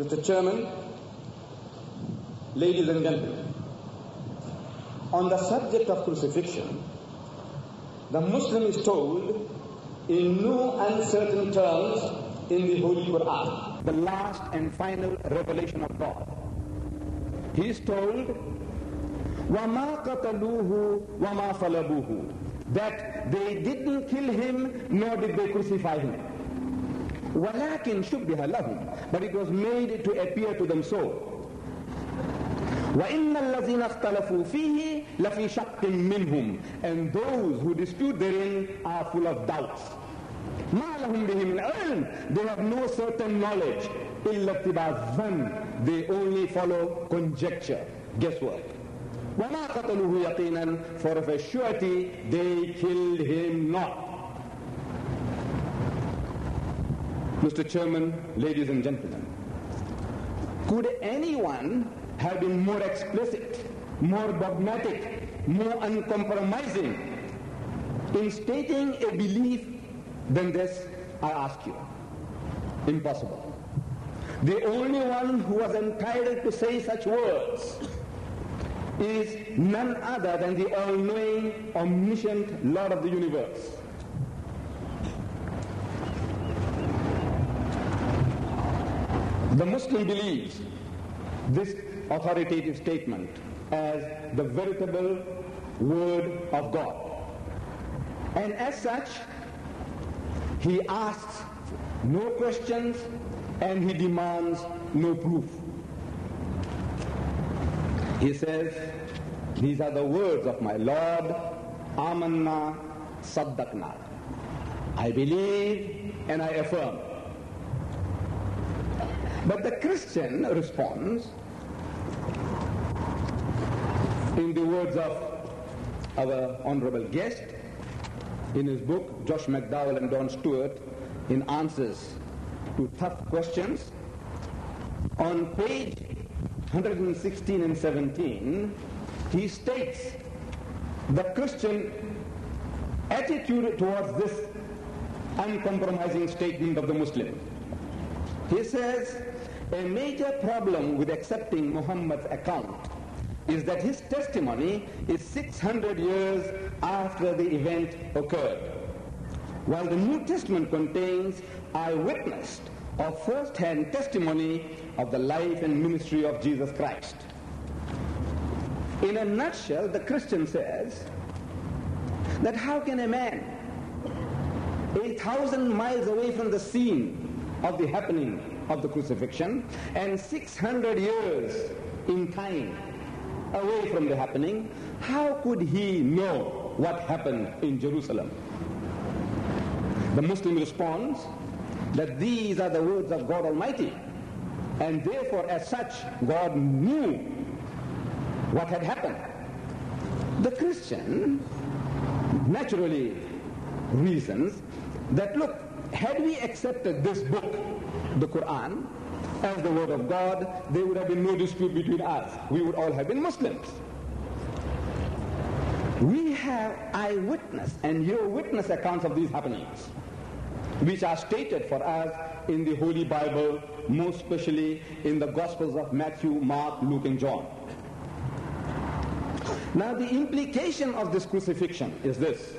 Mr. Chairman, ladies and gentlemen, on the subject of crucifixion, the Muslim is told in no uncertain terms in the Holy Quran, the last and final revelation of God. He is told, وَمَا قَتَلُوهُ وَمَا صَلَبُوهُ that they didn't kill him nor did they crucify him. وَلَكِنْ شُبِّهَ لَهُمْ But it was made to appear to them so. وَإِنَّ الَّذِينَ اخْتَلَفُوا فِيهِ لَفِي شَقٍّ مِّنْهُمْ And those who dispute therein are full of doubts. مَا لَهُمْ بِهِ مِنْ عِلْمٍ They have no certain knowledge. إِلَّا اتِّبَاعَ They only follow conjecture, guesswork. وَمَا قَتَلُوهُ يَقِينًا For of a surety they killed him not. Mr. Chairman, ladies and gentlemen, could anyone have been more explicit, more dogmatic, more uncompromising in stating a belief than this, I ask you? Impossible. The only one who was entitled to say such words is none other than the all-knowing, omniscient Lord of the universe. The Muslim believes this authoritative statement as the veritable word of God. And as such, he asks no questions and he demands no proof. He says, these are the words of my Lord, Amanna Saddaqna. I believe and I affirm. But the Christian responds in the words of our honorable guest in his book, Josh McDowell and Don Stewart, in answers to tough questions. On page 116 and 17, he states the Christian attitude towards this uncompromising statement of the Muslim. He says, a major problem with accepting Muhammad's account is that his testimony is 600 years after the event occurred, while the New Testament contains eyewitness or first-hand testimony of the life and ministry of Jesus Christ. In a nutshell, the Christian says that how can a man a thousand miles away from the scene of the happening of the crucifixion and 600 years in time away from the happening, how could he know what happened in Jerusalem? The Muslim responds that these are the words of God Almighty. And therefore, as such, God knew what had happened. The Christian naturally reasons that, look, had we accepted this book, the Quran, as the word of God, there would have been no dispute between us. We would all have been Muslims. We have eyewitness and your witness accounts of these happenings, which are stated for us in the Holy Bible, most especially in the Gospels of Matthew, Mark, Luke, and John. Now the implication of this crucifixion is this,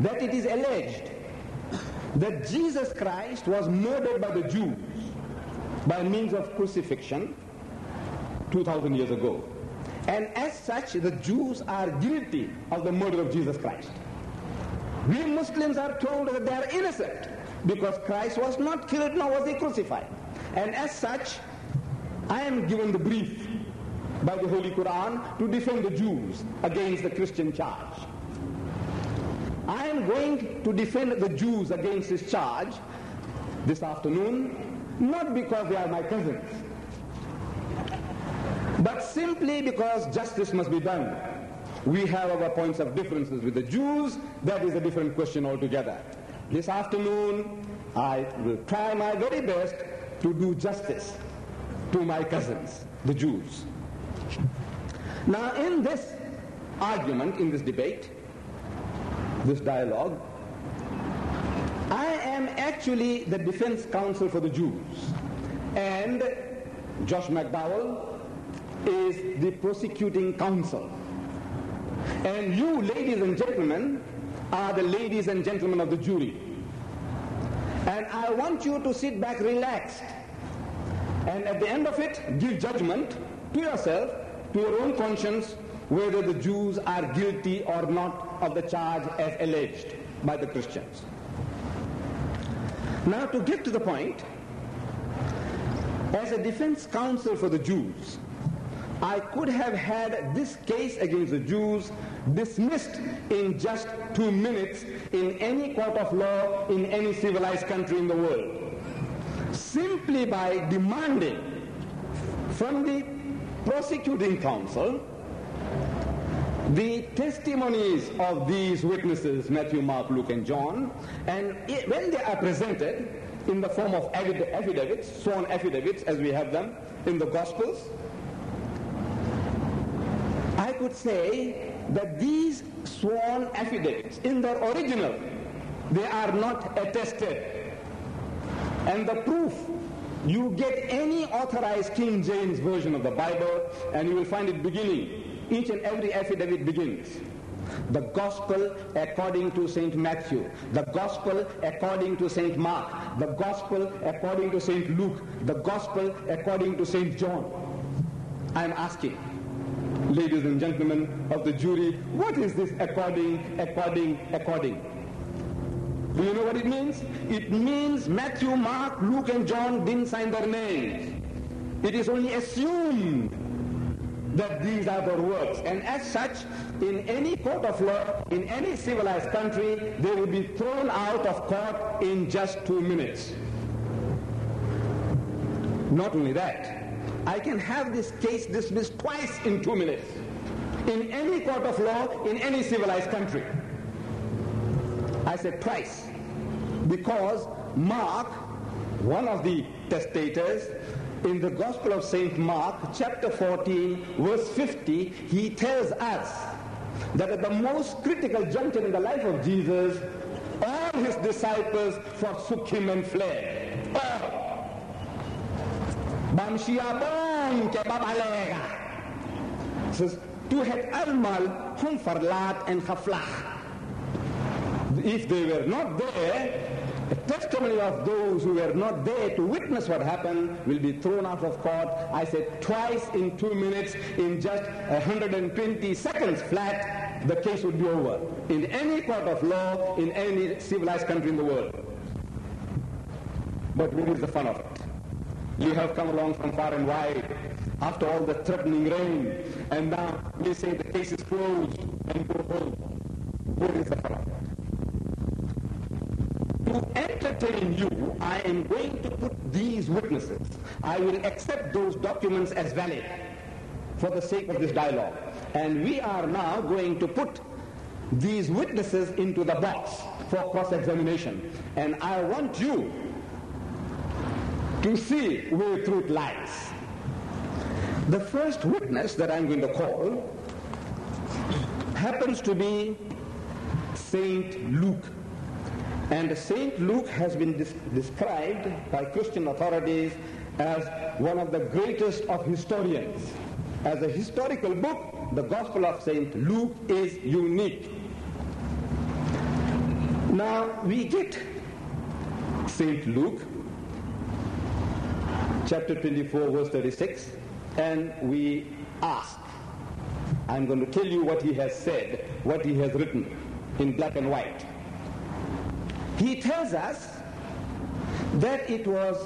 that it is alleged that Jesus Christ was murdered by the Jews by means of crucifixion 2,000 years ago. And as such, the Jews are guilty of the murder of Jesus Christ. We Muslims are told that they are innocent because Christ was not killed nor was he crucified. And as such, I am given the brief by the Holy Quran to defend the Jews against the Christian charge. I am going to defend the Jews against this charge this afternoon, not because they are my cousins, but simply because justice must be done. We have our points of differences with the Jews. That is a different question altogether. This afternoon, I will try my very best to do justice to my cousins, the Jews. Now, in this argument, in this debate, this dialogue, I am actually the defense counsel for the Jews. And Josh McDowell is the prosecuting counsel. And you, ladies and gentlemen, are the ladies and gentlemen of the jury. And I want you to sit back relaxed. And at the end of it, give judgment to yourself, to your own conscience, whether the Jews are guilty or not of the charge as alleged by the Christians. Now to get to the point, as a defense counsel for the Jews, I could have had this case against the Jews dismissed in just two minutes in any court of law in any civilized country in the world. Simply by demanding from the prosecuting counsel the testimonies of these witnesses, Matthew, Mark, Luke, and John, and it, when they are presented in the form of affidavits, sworn affidavits as we have them in the Gospels, I could say that these sworn affidavits, in their original, they are not attested. And the proof, you get any authorized King James version of the Bible, and you will find it beginning each and every affidavit begins. The gospel according to St. Matthew, the gospel according to St. Mark, the gospel according to St. Luke, the gospel according to St. John. I'm asking, ladies and gentlemen of the jury, what is this according, according, according? Do you know what it means? It means Matthew, Mark, Luke, and John didn't sign their names. It is only assumed that these are their works. And as such, in any court of law, in any civilized country, they will be thrown out of court in just two minutes. Not only that, I can have this case dismissed twice in two minutes. In any court of law, in any civilized country. I said twice. Because Mark, one of the testators, in the Gospel of St. Mark, chapter 14, verse 50, he tells us that at the most critical juncture in the life of Jesus, all his disciples forsook him and fled. Says, to het allemaal hom verlaat en gevlag. If they were not there, the testimony of those who were not there to witness what happened will be thrown out of court. I said twice in two minutes, in just 120 seconds flat, the case would be over. In any court of law, in any civilized country in the world. But where is the fun of it? You have come along from far and wide after all the threatening rain, and now we say the case is closed and go home. Where is the fun of it? To entertain you, I am going to put these witnesses. I will accept those documents as valid for the sake of this dialogue. And we are now going to put these witnesses into the box for cross-examination. And I want you to see where truth lies. The first witness that I'm going to call happens to be Saint Luke and St. Luke has been described by Christian authorities as one of the greatest of historians. As a historical book, the Gospel of St. Luke is unique. Now we get St. Luke, chapter 24, verse 36, and we ask. I'm going to tell you what he has said, what he has written in black and white. He tells us that it was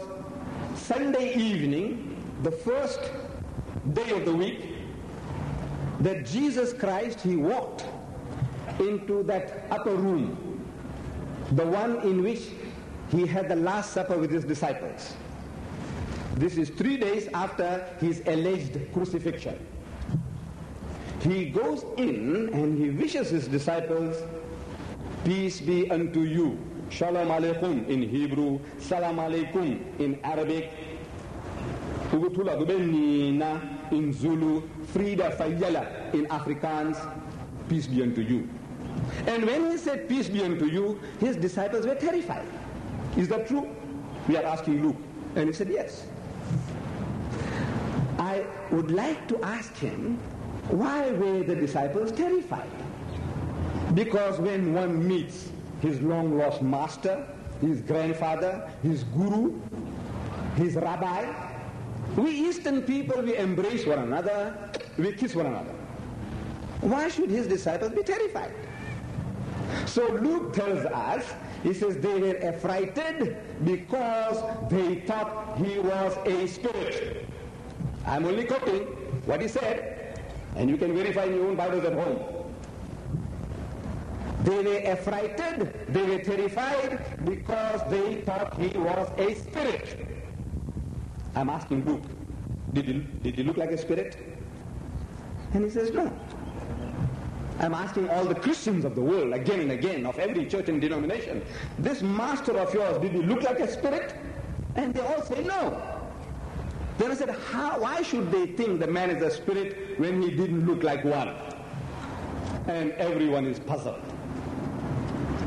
Sunday evening, the first day of the week, that Jesus Christ, he walked into that upper room, the one in which he had the Last Supper with his disciples. This is three days after his alleged crucifixion. He goes in and he wishes his disciples, peace be unto you. Shalom Aleikum in Hebrew, Salam Aleikum in Arabic, Ubutula Dubenina in Zulu, Frida Fayela in Afrikaans, peace be unto you. And when he said peace be unto you, his disciples were terrified. Is that true? We are asking Luke. And he said yes. I would like to ask him, why were the disciples terrified? Because when one meets his long lost master, his grandfather, his guru, his rabbi, we Eastern people, we embrace one another, we kiss one another. Why should his disciples be terrified? So Luke tells us, he says they were affrighted because they thought he was a spirit. I'm only quoting what he said, and you can verify in your own Bibles at home. They were affrighted, they were terrified because they thought he was a spirit. I'm asking Luke, did he, did he look like a spirit? And he says, no. I'm asking all the Christians of the world again and again, of every church and denomination, this master of yours, did he look like a spirit? And they all say no. Then I said, How, why should they think the man is a spirit when he didn't look like one? And everyone is puzzled.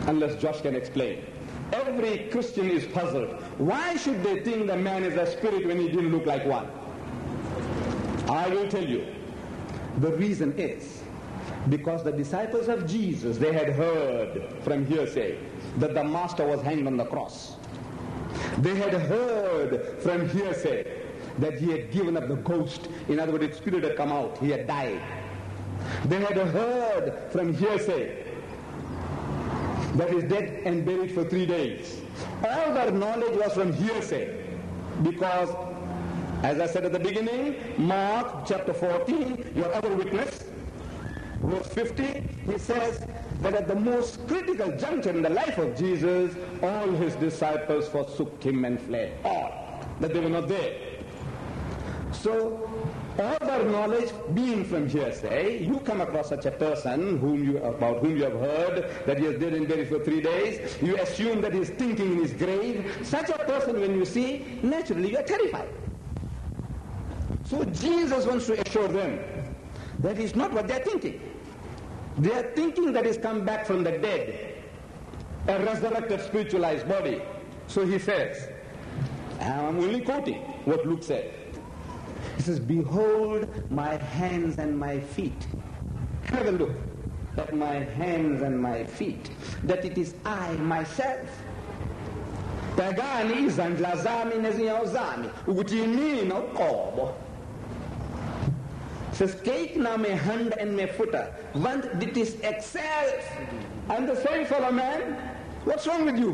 Unless Josh can explain. Every Christian is puzzled. Why should they think the man is a spirit when he didn't look like one? I will tell you. The reason is because the disciples of Jesus, they had heard from hearsay that the master was hanged on the cross. They had heard from hearsay that he had given up the ghost. In other words, the spirit had come out. He had died. They had heard from hearsay that he's dead and buried for three days. All their knowledge was from hearsay because, as I said at the beginning, Mark chapter 14, your other witness, verse 50, he says that at the most critical juncture in the life of Jesus, all his disciples forsook him and fled. All. That they were not there. So, all their knowledge being from hearsay, you come across such a person whom you, about whom you have heard that he is dead and buried for three days, you assume that he is thinking in his grave. Such a person, when you see, naturally you are terrified. So Jesus wants to assure them that is not what they are thinking. They are thinking that he's come back from the dead, a resurrected spiritualized body. So he says, I'm only quoting what Luke said. He says, Behold my hands and my feet. Have a look at my hands and my feet, that it is I myself. Pagani izandla zami nezinyawo zami ukuthi yimina uqobo says take na my hand and my voete want dit is ek self and the same fellow man. What's wrong with you?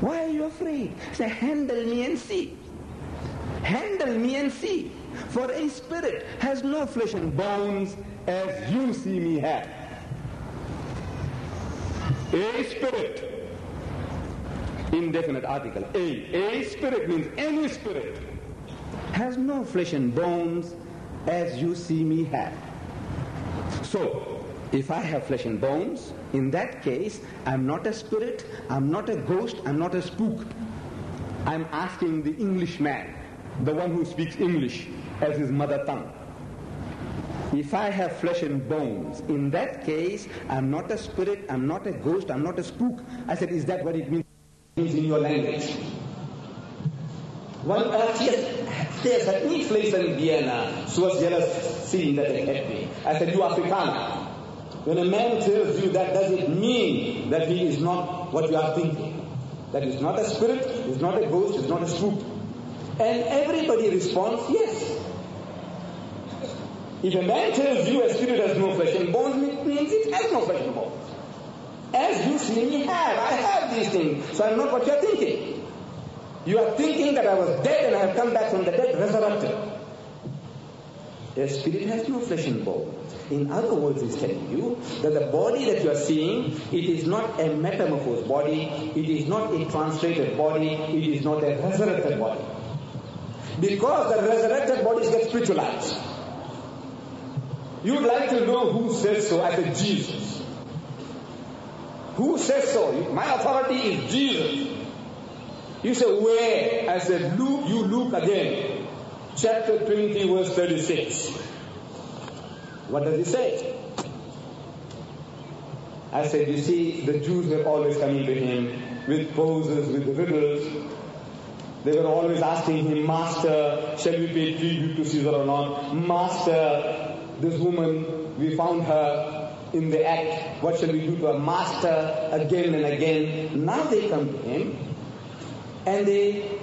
Why are you afraid? Say handle me and see handle me and see. For a spirit has no flesh and bones as you see me have. A spirit. Indefinite article. A. A spirit means any spirit has no flesh and bones as you see me have. So, if I have flesh and bones, in that case, I'm not a spirit, I'm not a ghost, I'm not a spook. I'm asking the Englishman, the one who speaks English as his mother tongue. If I have flesh and bones, in that case, I'm not a spirit, I'm not a ghost, I'm not a spook. I said, is that what it means in your language? Steeds het nie vlees en bene soos julle sien dat ek het nie. I said you Afrikaner. When a man tells you that does it mean that he is not what you are thinking? That is not a spirit, is not a ghost, is not a spook. And everybody responds, yes. If a man tells you a spirit has no flesh and bones, it means it has no flesh and bones. As you see me have, I have these things, so I'm not what you're thinking. You are thinking that I was dead and I have come back from the dead, resurrected. A spirit has no flesh and bone. In other words, he's telling you that the body that you are seeing, it is not a metamorphosed body, it is not a translated body, it is not a resurrected body. Because the resurrected bodies get spiritualized. You'd like to know who says so. I said, Jesus. Who says so? My authority is Jesus. You say, where? I said, look, you look again. Chapter 20, verse 36. What does it say? I said, you see, the Jews were always coming to him with poses, with riddles. They were always asking him, Master, shall we pay tribute to Caesar or not? Master, this woman, we found her in the act. What shall we do to her? Master, again and again. Now they come to him and they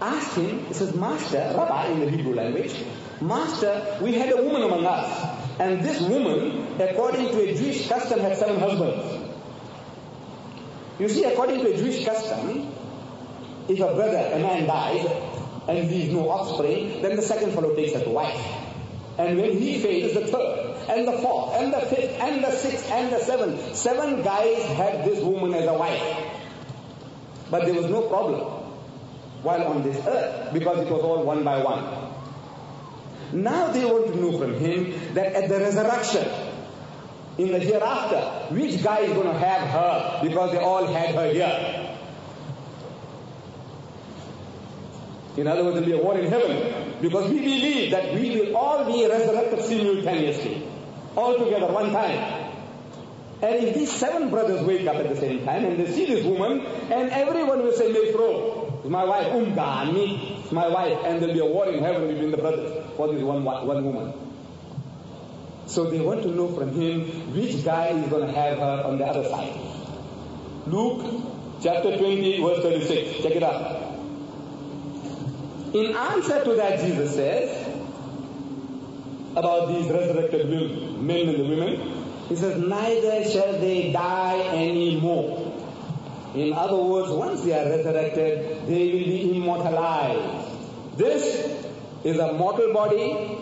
ask him, he says, Master, Rabbi in the Hebrew language, Master, we had a woman among us. And this woman, according to a Jewish custom, had seven husbands. You see, according to a Jewish custom, if a brother, a man dies, and leaves no offspring, then the second fellow takes a wife. And when he fails, the third, and the fourth, and the fifth, and the sixth, and the seventh. Seven guys had this woman as a wife. But there was no problem while on this earth because it was all one by one. Now they want to know from him that at the resurrection, in the hereafter, which guy is going to have her because they all had her here. In other words, there will be a war in heaven because we believe that we will all be resurrected simultaneously, all together, one time. And if these seven brothers wake up at the same time and they see this woman, and everyone will say, Mayfro, my wife, Umgani, my wife, and there'll be a war in heaven between the brothers for this one, one woman. So they want to know from him which guy is going to have her on the other side. Luke chapter 20, verse 36. Check it out. In answer to that, Jesus says about these resurrected men and the women, He says, neither shall they die anymore. In other words, once they are resurrected, they will be immortalized. This is a mortal body.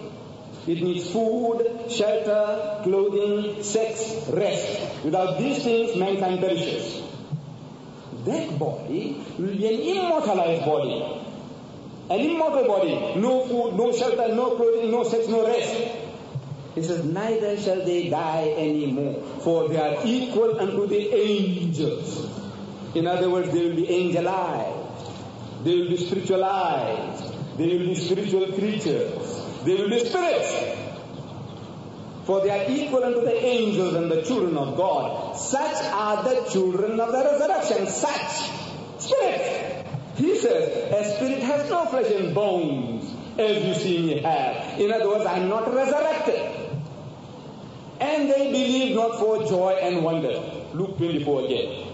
It needs food, shelter, clothing, sex, rest. Without these things, mankind perishes. That body will be an immortalized body. An immortal body. No food, no shelter, no clothing, no sex, no rest. He says, neither shall they die anymore, for they are equal unto the angels. In other words, they will be angelized. They will be spiritualized. They will be spiritual creatures. They will be spirits. For they are equal unto the angels and the children of God. Such are the children of the resurrection. Such spirits. He says, a spirit has no flesh and bones, as you see me have. In other words, I am not resurrected. And they believe not for joy and wonder. Luke 24 again.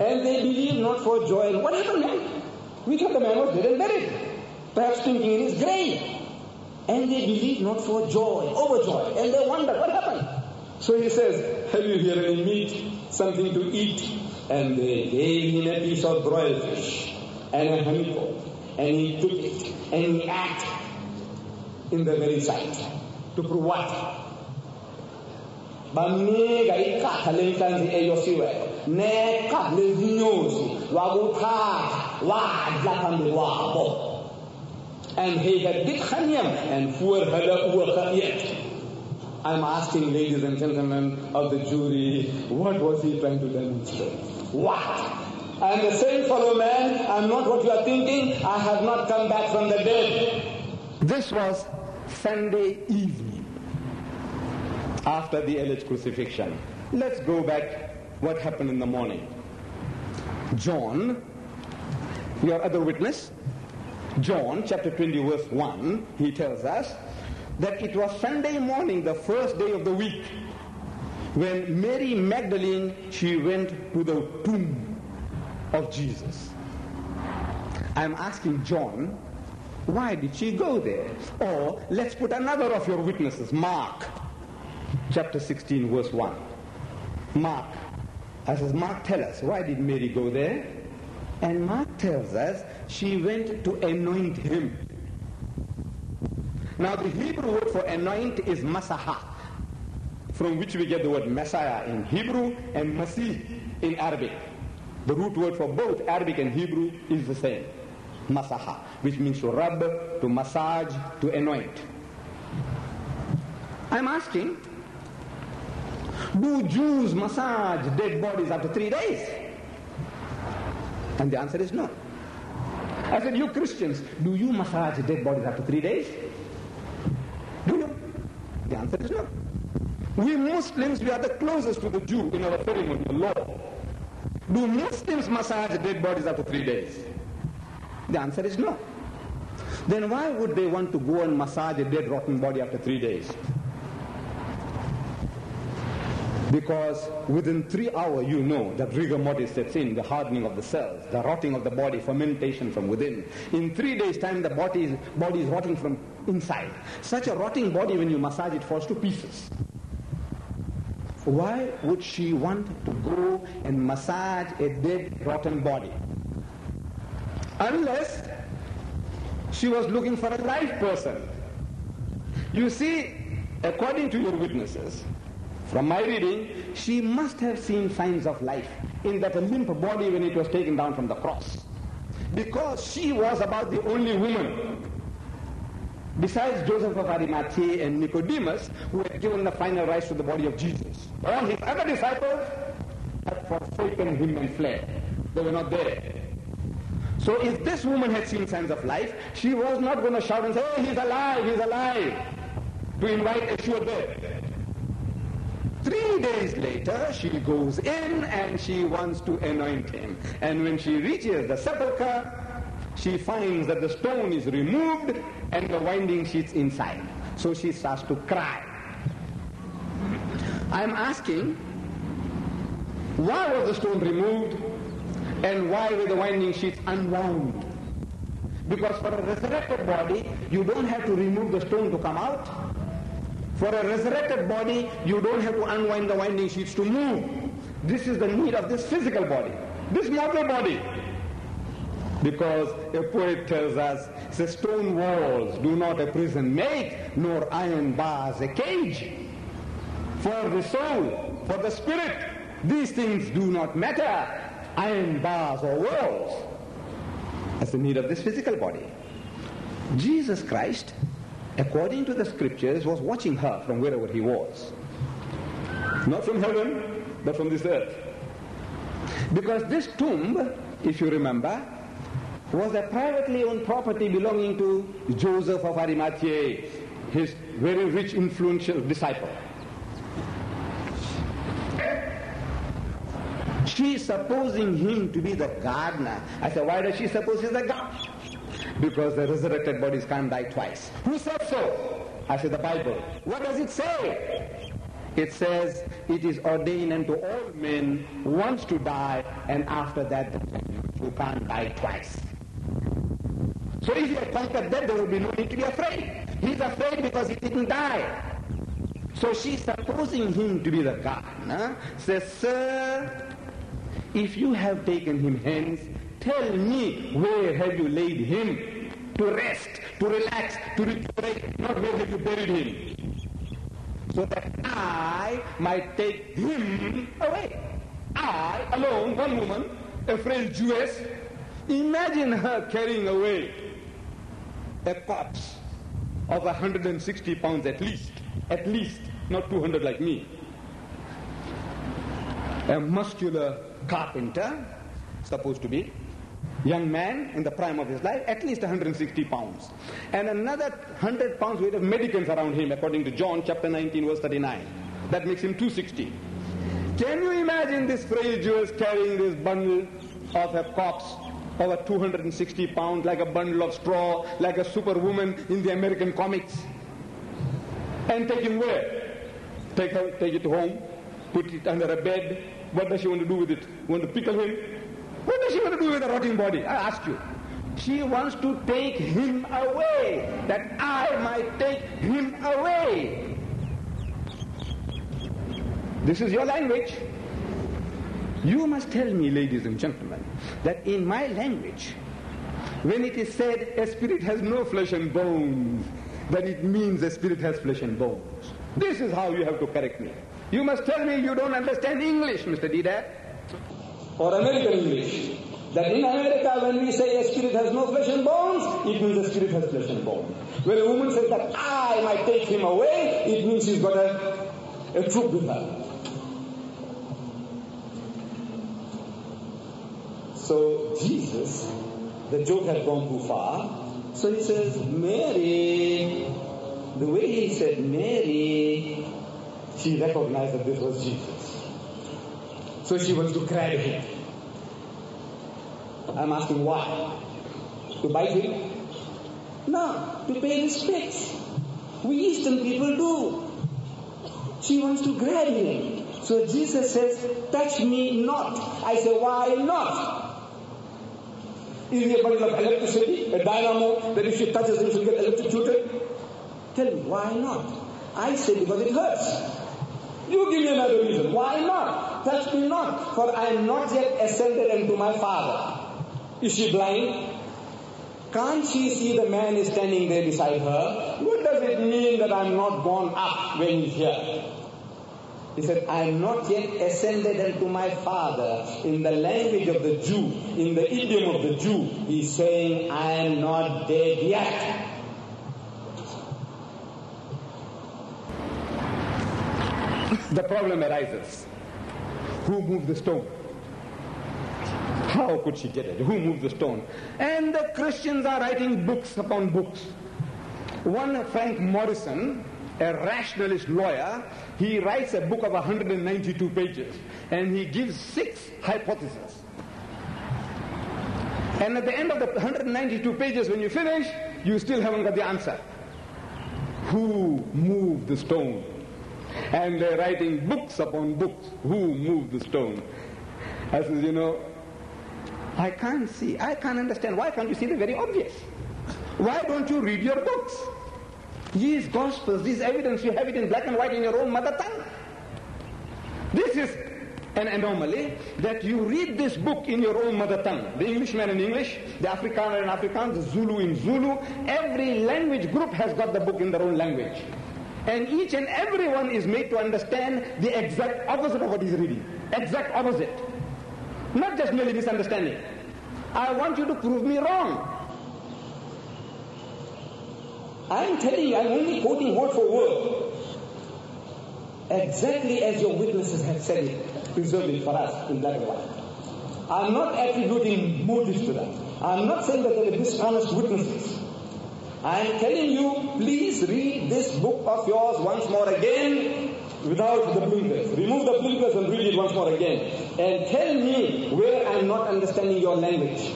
And they believe not for joy. And what happened man? We thought the man was dead and buried. Perhaps thinking in his grave. And they believe not for joy, overjoy, And they wonder what happened? So he says, have you here any meat, something to eat? And they gave him a piece of broiled fish and a honeycomb. And he took it and he ate in the very sight. To prove what? banika ikhatha lenhlanzi eyosiweyo neqha lezinyosi wakuthatha wadla phambi kwabo and he had dit geneem en voor hulle oë geëet I'm asking ladies and gentlemen of the jury, what was he trying to demonstrate? What? I am the same fellow man. I'm not what you are thinking. I have not come back from the dead. This was Sunday evening after the alleged crucifixion. Let's go back what happened in the morning. John, your other witness, John chapter 20 verse 1, he tells us that it was Sunday morning, the first day of the week, when Mary Magdalene, she went to the tomb of Jesus. I'm asking John, why did she go there? Or let's put another of your witnesses, Mark, chapter 16, verse 1. Mark, I says, Mark, tell us, why did Mary go there? And Mark tells us she went to anoint him. Now the Hebrew word for anoint is masaha, from which we get the word Messiah in Hebrew and Masih in Arabic. The root word for both Arabic and Hebrew is the same, masaha, which means to rub, to massage, to anoint. I'm asking, do Jews massage dead bodies after three days? And the answer is no. I said, you Christians, do you massage dead bodies after three days? The answer is no. We Muslims, we are the closest to the Jew in our ceremony, law. Do Muslims massage dead bodies after three days? The answer is no. Then why would they want to go and massage a dead rotten body after three days? Because within three hours, you know that rigor mortis sets in, the hardening of the cells, the rotting of the body, fermentation from within. In three days' time, the body is, body is rotting from inside. Such a rotting body, when you massage it, falls to pieces. Why would she want to go and massage a dead, rotten body? Unless she was looking for a live person. You see, according to your witnesses, from my reading, she must have seen signs of life in that limp body when it was taken down from the cross. Because she was about the only woman, besides Joseph of Arimathea and Nicodemus, who had given the final rites to the body of Jesus. All his other disciples had forsaken him and fled. They were not there. So if this woman had seen signs of life, she was not going to shout and say, oh, he's alive, he's alive, to invite a sure death. Three days later, she goes in and she wants to anoint him. And when she reaches the sepulchre, she finds that the stone is removed and the winding sheet's inside. So she starts to cry. I'm asking, why was the stone removed and why were the winding sheets unwound? Because for a resurrected body, you don't have to remove the stone to come out. For a resurrected body, you don't have to unwind the winding sheets to move. This is the need of this physical body, this mortal body. Because a poet tells us, the stone walls do not a prison make, nor iron bars a cage. For the soul, for the spirit, these things do not matter iron bars or walls. That's the need of this physical body. Jesus Christ, according to the scriptures, was watching her from wherever he was. Not from heaven, but from this earth. Because this tomb, if you remember, was a privately owned property belonging to Joseph of Arimathea, his very rich, influential disciple. She is supposing him to be the gardener. I said, why does she suppose he's the gardener? Because the resurrected bodies can't die twice. Who said so? I said, the Bible. What does it say? It says, it is ordained unto all men once to die, and after that, you can't die twice. So if you have conquered death, there will be no need to be afraid. He's afraid because he didn't die. So she's supposing him to be the gardener. Says, sir, if you have taken him hence, tell me where have you laid him to rest, to relax, to recuperate, not have you buried him. So that I might take him away. I, alone, one woman, a frail Jewess, imagine her carrying away a corpse of 160 pounds at least, at least, not 200 like me. A muscular carpenter, supposed to be, young man in the prime of his life, at least 160 pounds. And another 100 pounds weight of medicines around him, according to John chapter 19, verse 39. That makes him 260. Can you imagine this frail Jewess carrying this bundle of a corpse over 260 pounds, like a bundle of straw, like a superwoman in the American comics? And take him where? Take, her, take it home, put it under a bed, what does she want to do with it? Want to pickle him? What does she want to do with a rotting body? I ask you. She wants to take him away, that I might take him away. This is your language. You must tell me, ladies and gentlemen, that in my language, when it is said a spirit has no flesh and bones, then it means a spirit has flesh and bones. This is how you have to correct me. You must tell me you don't understand English, Mr. Deedat. Or American English. That in America, when we say a spirit has no flesh and bones, it means a spirit has flesh and bones. When a woman says that I might take him away, it means she's got a, a troop with her. So Jesus, the joke had gone too far. So he says, Mary. The way he said Mary she recognized that this was Jesus. So she wants to grab him. I'm asking why. To bite him? No, to pay respect. We Eastern people do. She wants to grab him. So Jesus says, touch me not. I say, why not? Is he a bundle of electricity, a dynamo, that if she touches him, she'll get electrocuted? Tell me, why not? I say, because it hurts. You give me another reason. Why not? Touch me not, for I am not yet ascended unto my Father. Is she blind? Can't she see the man is standing there beside her? What does it mean that I'm not gone up when he's here? He said, I am not yet ascended unto my Father. In the language of the Jew, in the idiom of the Jew, he's saying, I am not dead yet. The problem arises. Who moved the stone? How could she get it? Who moved the stone? And the Christians are writing books upon books. One Frank Morison, a rationalist lawyer, he writes a book of 192 pages and he gives six hypotheses. And at the end of the 192 pages, when you finish, you still haven't got the answer. Who moved the stone? And they're writing books upon books. Who moved the stone? I says, you know, I can't see. I can't understand. Why can't you see the very obvious? Why don't you read your books? These gospels, these evidence, you have it in black and white in your own mother tongue. This is an anomaly that you read this book in your own mother tongue. The Englishman in English, the Afrikaner in Afrikaans, the Zulu in Zulu. Every language group has got the book in their own language. And each and every one is made to understand the exact opposite of what he's reading. Exact opposite. Not just merely misunderstanding. I want you to prove me wrong. I am telling you, I'm only quoting word for word. Exactly as your witnesses have said it, preserved it for us in black and. I'm not attributing motives to that. I'm not saying that they are dishonest witnesses. I am telling you, please read this book of yours once more again without the blinkers. Remove the blinkers and read it once more again. And tell me where I'm not understanding your language.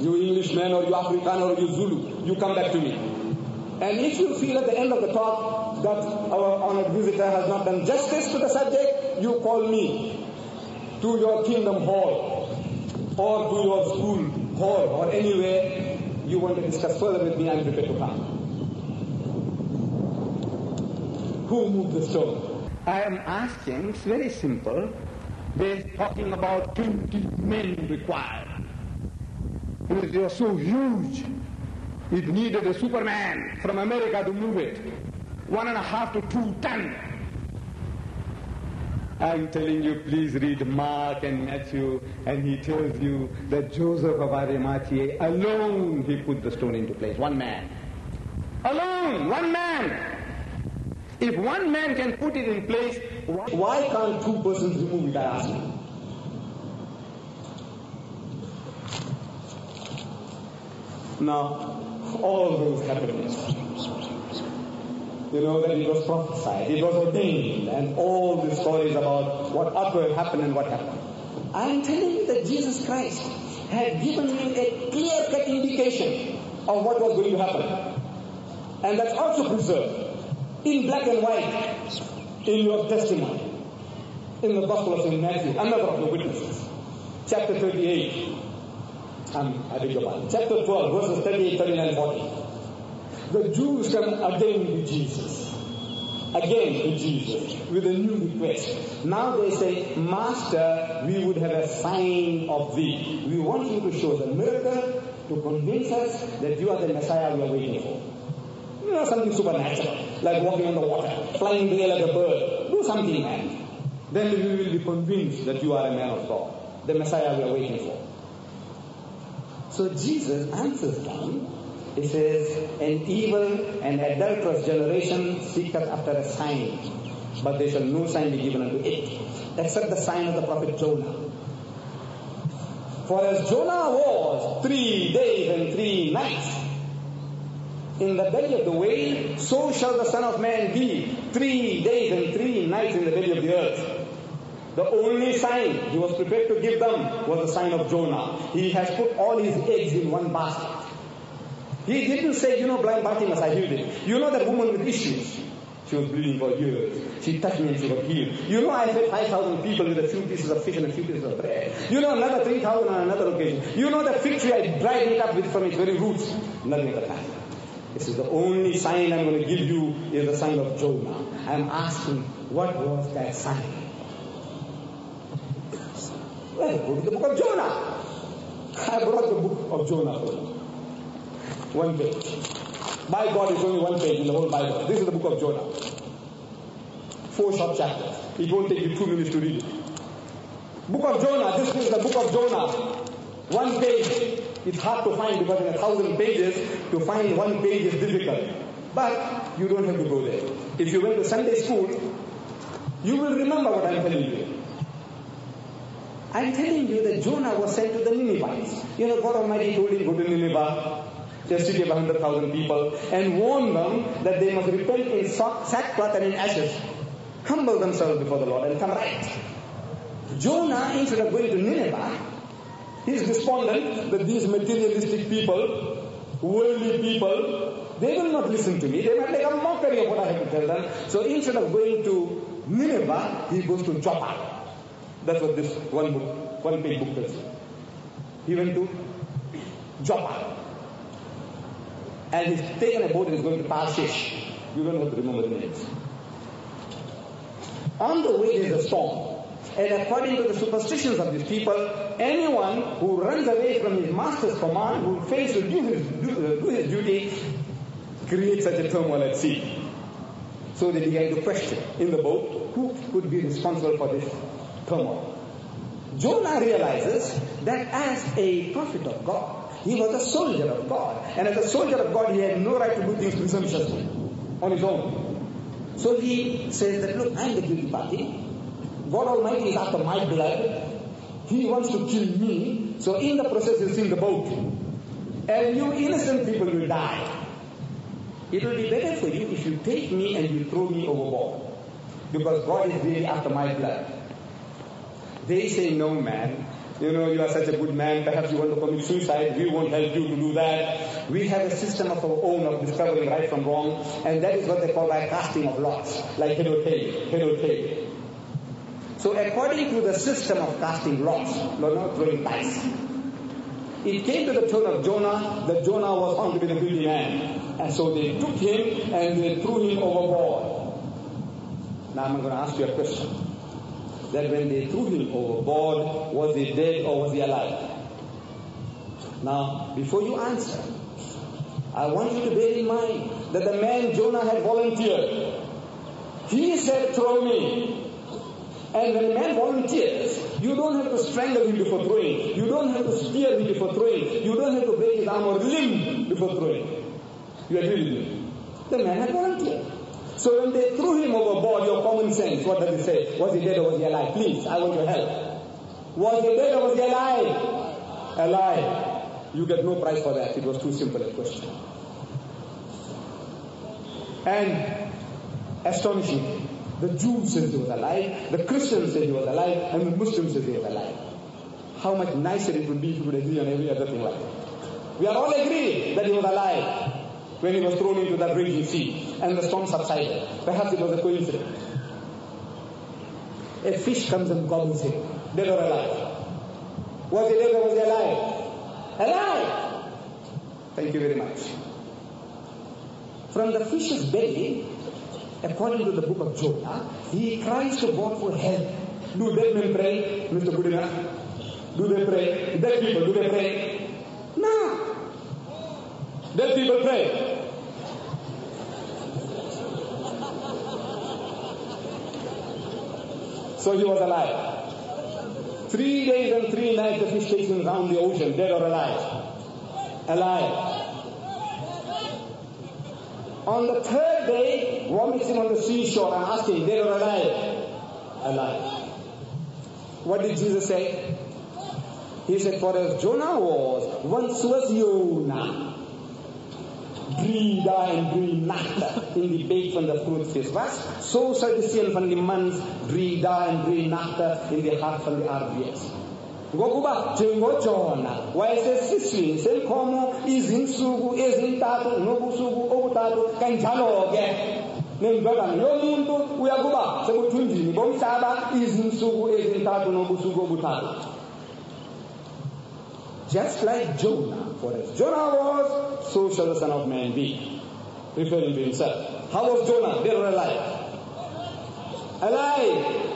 You Englishman or you African or you Zulu, you come back to me. And if you feel at the end of the talk that our honored visitor has not done justice to the subject, you call me to your kingdom hall or to your school hall or anywhere you want to discuss further with me, I'm prepared to come. Who moved the stone? I am asking, it's very simple. They're talking about 20 men required. Because They are so huge. It needed a Superman from America to move it. One and a half to two ton. I'm telling you, please read Mark and Matthew, and he tells you that Joseph of Arimathea alone he put the stone into place. One man. Alone, one man. If one man can put it in place, why, why can't two persons remove it, I ask you? Now, all those happenings you know, that it was prophesied, it was ordained, and all the stories about what ought to have happened and what happened. I am telling you that Jesus Christ had given you a clear-cut indication of what was going to happen. And that's also preserved in black and white in your testimony. In the Gospel of St. Matthew, another of the witnesses. Chapter 38. Um, I beg your pardon. Chapter 12, verses 38, 39, 40 the Jews come again to Jesus. Again to Jesus with a new request. Now they say, Master, we would have a sign of thee. We want you to show a miracle to convince us that you are the Messiah we are waiting for. You know, something supernatural, like walking on the water, flying there like a bird. Do something, man. Then we will be convinced that you are a man of God, the Messiah we are waiting for. So Jesus answers them it says, An evil and adulterous generation seeketh after a sign, but there shall no sign be given unto it, except the sign of the prophet Jonah. For as Jonah was three days and three nights in the belly of the whale, so shall the Son of Man be three days and three nights in the belly of the earth. The only sign he was prepared to give them was the sign of Jonah. He has put all his eggs in one basket. He didn't say, you know, blind Bartimaeus, I healed him. You know that woman with issues. She was bleeding for years. She touched me and she got healed. You know, I fed 5,000 people with a few pieces of fish and a few pieces of bread. You know, another 3,000 on another occasion. You know, that fig tree, I dried it up with from its very roots. Nothing the kind. This is the only sign I'm going to give you is the sign of Jonah. I'm asking, what was that sign? Well, go to the book of Jonah. I brought the book of Jonah for you. One page. By God, it's only one page in the whole Bible. This is the book of Jonah. Four short chapters. It won't take you two minutes to read it. Book of Jonah. This is the book of Jonah. One page. It's hard to find because in a thousand pages, to find one page is difficult. But you don't have to go there. If you went to Sunday school, you will remember what I'm telling you. I'm telling you that Jonah was sent to the Ninevites. You know, God Almighty told him, go to Nineveh, a city of 100,000 people, and warn them that they must repent in sackcloth and in ashes, humble themselves before the Lord, and come right. Jonah, instead of going to Nineveh, he's despondent that these materialistic people, worldly people, they will not listen to me. They might make a mockery of what I have to tell them. So instead of going to Nineveh, he goes to Joppa. That's what this one book, one page book tells you. He went to Joppa. And he's taken a boat and he's going to Tarshish. You don't have to remember the names. On the way there's a storm. And according to the superstitions of these people, anyone who runs away from his master's command, who fails to do his, do, uh, do his duty, creates such a turmoil at sea. So they began to question in the boat who could be responsible for this turmoil. Jonah realizes that as a prophet of God, he was a soldier of God. And as a soldier of God, he had no right to do things presumptuously on his own. So he says that, look, I'm the guilty party. God Almighty is after my blood. He wants to kill me. So in the process, he'll sink the boat. And you innocent people will die. It will be better for you if you take me and you throw me overboard. Because God is really after my blood. They say, no man. You know, you are such a good man, perhaps you want to commit suicide, we won't help you to do that. We have a system of our own of discovering right from wrong, and that is what they call by casting of lots, like head or tail, head or tail. So according to the system of casting lots, no, not throwing dice, it came to the turn of Jonah that Jonah was found to be the guilty man. And so they took him and they threw him overboard. Now I'm going to ask you a question that when they threw him overboard, was he dead or was he alive? Now, before you answer, I want you to bear in mind that the man Jonah had volunteered. He said, throw me. And when a man volunteers, you don't have to strangle him before throwing. You don't have to spear him before throwing. You don't have to break his arm or limb before throwing. You agree with me? The man had volunteered. So when they threw him overboard, your common sense, what does it say? Was he dead or was he alive? Please, I want your help. Was he dead or was he alive? Alive. You get no prize for that. It was too simple a question. And astonishing. The Jews said he was alive, the Christians said he was alive, and the Muslims said he was alive. How much nicer it would be if we would agree on every other thing like that. We are all agreed that he was alive when he was thrown into that raging sea and the storm subsided. Perhaps it was a coincidence. A fish comes and gobbles him, dead or alive. Was he dead or was he alive? Alive! Thank you very much. From the fish's belly, according to the book of Jonah, he cries to God for help. Do dead men pray, Mr. Budina? Do they pray? Dead people, do they pray? Dead people pray. So he was alive. Three days and three nights the fish chasing around the ocean, dead or alive. Alive. On the third day, vomits him on the seashore and asked him, dead or alive? Alive. What did Jesus say? He said, for as Jonah was, once was Jonah. Drie dae en nagte in die bek van die grootvis was, so sal die seun van die mens drie dae en nagte in die hart van die aarde ngokuba njengojona wayesesiswini selikhomo izinsuku ezintathu nobusuku obuthathu kanjalo-ke nendodana yomuntu uyakuba sekuthunjini bomhlaba izinsuku ezintathu nobusuku obuthathu just like Jonah, for as Jonah was, so shall the Son of Man be. Referring to himself. How was Jonah? Dead or alive? Alive.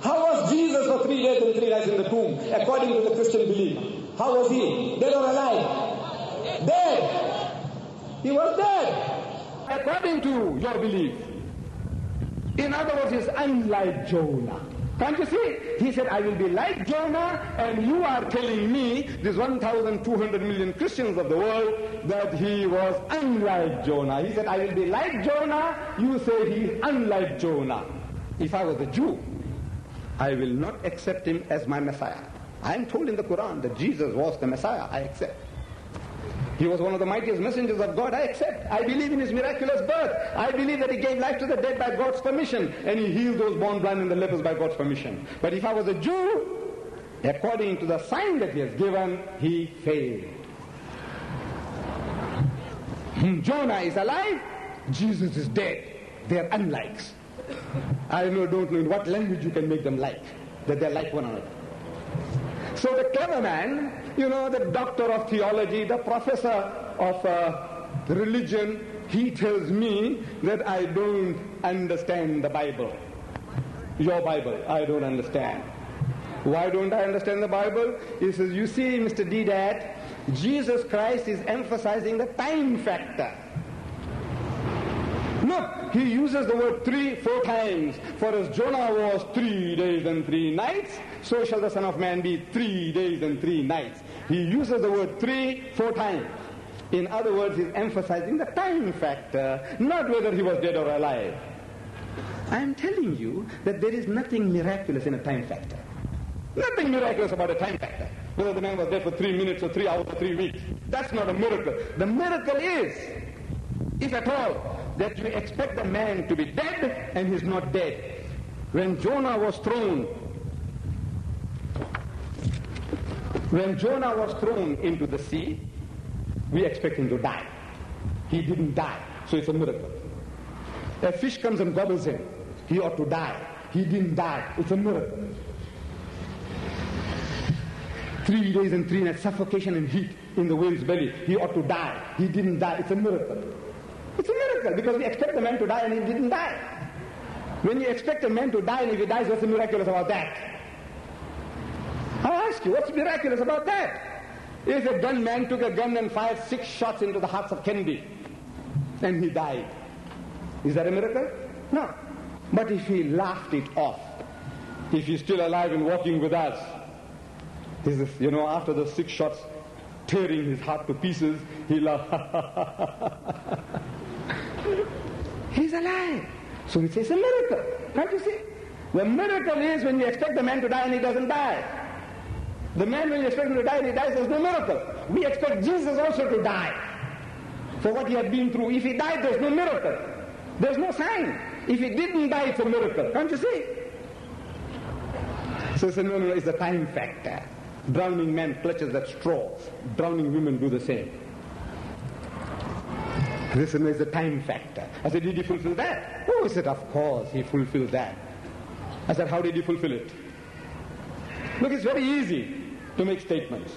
How was Jesus for three days and three nights in the tomb, according to the Christian belief? How was he? Dead or alive? Dead. He was dead. According to your belief. In other words, he's unlike Jonah. Can't you see? He said, I will be like Jonah, and you are telling me, these 1,200 million Christians of the world, that he was unlike Jonah. He said, I will be like Jonah. You say he's unlike Jonah. If I was a Jew, I will not accept him as my Messiah. I am told in the Quran that Jesus was the Messiah. I accept. He was one of the mightiest messengers of God. I accept. I believe in his miraculous birth. I believe that he gave life to the dead by God's permission and he healed those born blind and the lepers by God's permission. But if I was a Jew, according to the sign that he has given, he failed. Hmm, Jonah is alive, Jesus is dead. They are unlikes. I know, don't know in what language you can make them like, that they're like one another. So the clever man, you know, the doctor of theology, the professor of uh, religion, he tells me that I don't understand the Bible. Your Bible, I don't understand. Why don't I understand the Bible? He says, you see, Mr. Deedat, Jesus Christ is emphasizing the time factor. Look, he uses the word three, four times. For as Jonah was three days and three nights, so shall the Son of Man be three days and three nights. He uses the word three, four times. In other words, he's emphasizing the time factor, not whether he was dead or alive. I am telling you that there is nothing miraculous in a time factor. Nothing miraculous about a time factor. Whether the man was dead for three minutes or three hours or three weeks. That's not a miracle. The miracle is, if at all, that you expect the man to be dead and he's not dead. When Jonah was thrown, when Jonah was thrown into the sea, we expect him to die. He didn't die, so it's a miracle. A fish comes and gobbles him. He ought to die. He didn't die. It's a miracle. Three days and three nights, suffocation and heat in the whale's belly. He ought to die. He didn't die. It's a miracle. It's a miracle because we expect the man to die and he didn't die. When you expect a man to die and if he dies, what's miraculous about that? You, what's miraculous about that? If a gunman took a gun and fired six shots into the hearts of Kennedy and he died, is that a miracle? No. But if he laughed it off, if he's still alive and walking with us, this is, you know, after the six shots tearing his heart to pieces, he laughed. He's alive. So we say it's a miracle. Can't you see? The miracle is when you expect the man to die and he doesn't die. The man you expect him to die and he dies, there's no miracle. We expect Jesus also to die for what he had been through. If he died, there's no miracle. There's no sign. If he didn't die, it's a miracle. Can't you see? So it's, no, no, it's the time factor. Drowning man clutches at straw. Drowning women do the same. This is the time factor. I said, did he fulfill that? Oh, he said, of course he fulfilled that. I said, how did he fulfill it? Look, it's very easy to make statements.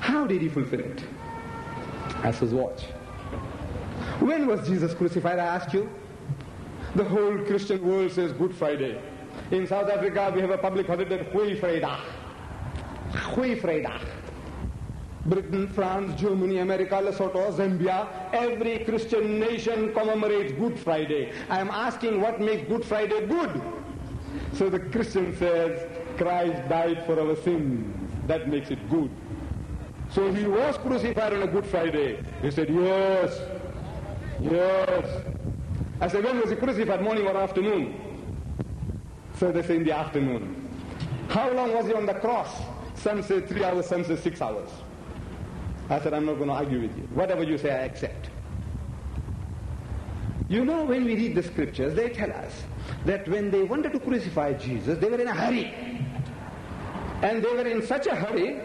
How did he fulfill it? I his watch. When was Jesus crucified, I ask you? The whole Christian world says Good Friday. In South Africa, we have a public holiday. Goeie Vrydag. Britain, France, Germany, America, Lesotho, Zambia, every Christian nation commemorates Good Friday. I am asking what makes Good Friday good? So the Christian says, Christ died for our sins. That makes it good. So he was crucified on a Good Friday. He said, yes, yes. I said, when was he crucified, morning or afternoon? So they say in the afternoon. How long was he on the cross? Some say three hours, some say six hours. I said, I'm not going to argue with you. Whatever you say, I accept. You know, when we read the scriptures, they tell us that when they wanted to crucify Jesus, they were in a hurry. And they were in such a hurry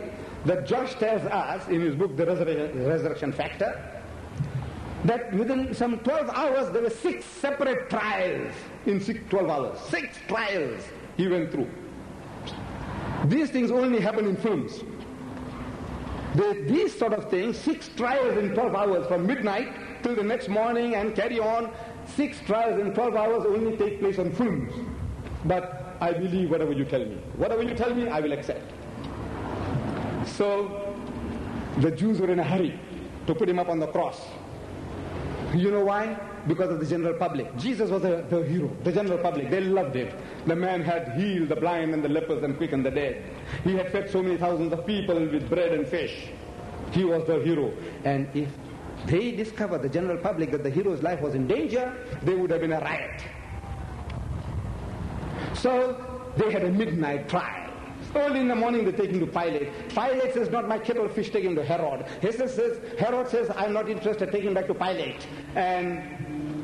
that Josh tells us in his book, The Resurrection, Factor, that within some 12 hours there were six separate trials in six, 12 hours. Six trials he went through. These things only happen in films. The, these sort of things, six trials in 12 hours from midnight till the next morning and carry on, six trials in 12 hours only take place on films. But I believe whatever you tell me. Whatever you tell me, I will accept. So the Jews were in a hurry to put him up on the cross. You know why? Because of the general public. Jesus was the, the hero, the general public. They loved him. The man had healed the blind and the lepers and quickened the dead. He had fed so many thousands of people with bread and fish. He was the hero. And if they discovered, the general public, that the hero's life was in danger, there would have been a riot. So they had a midnight trial. Early in the morning they take him to Pilate. Pilate says, not my kettle fish, take him to Herod. Herod says, Herod says, I'm not interested, take him back to Pilate. And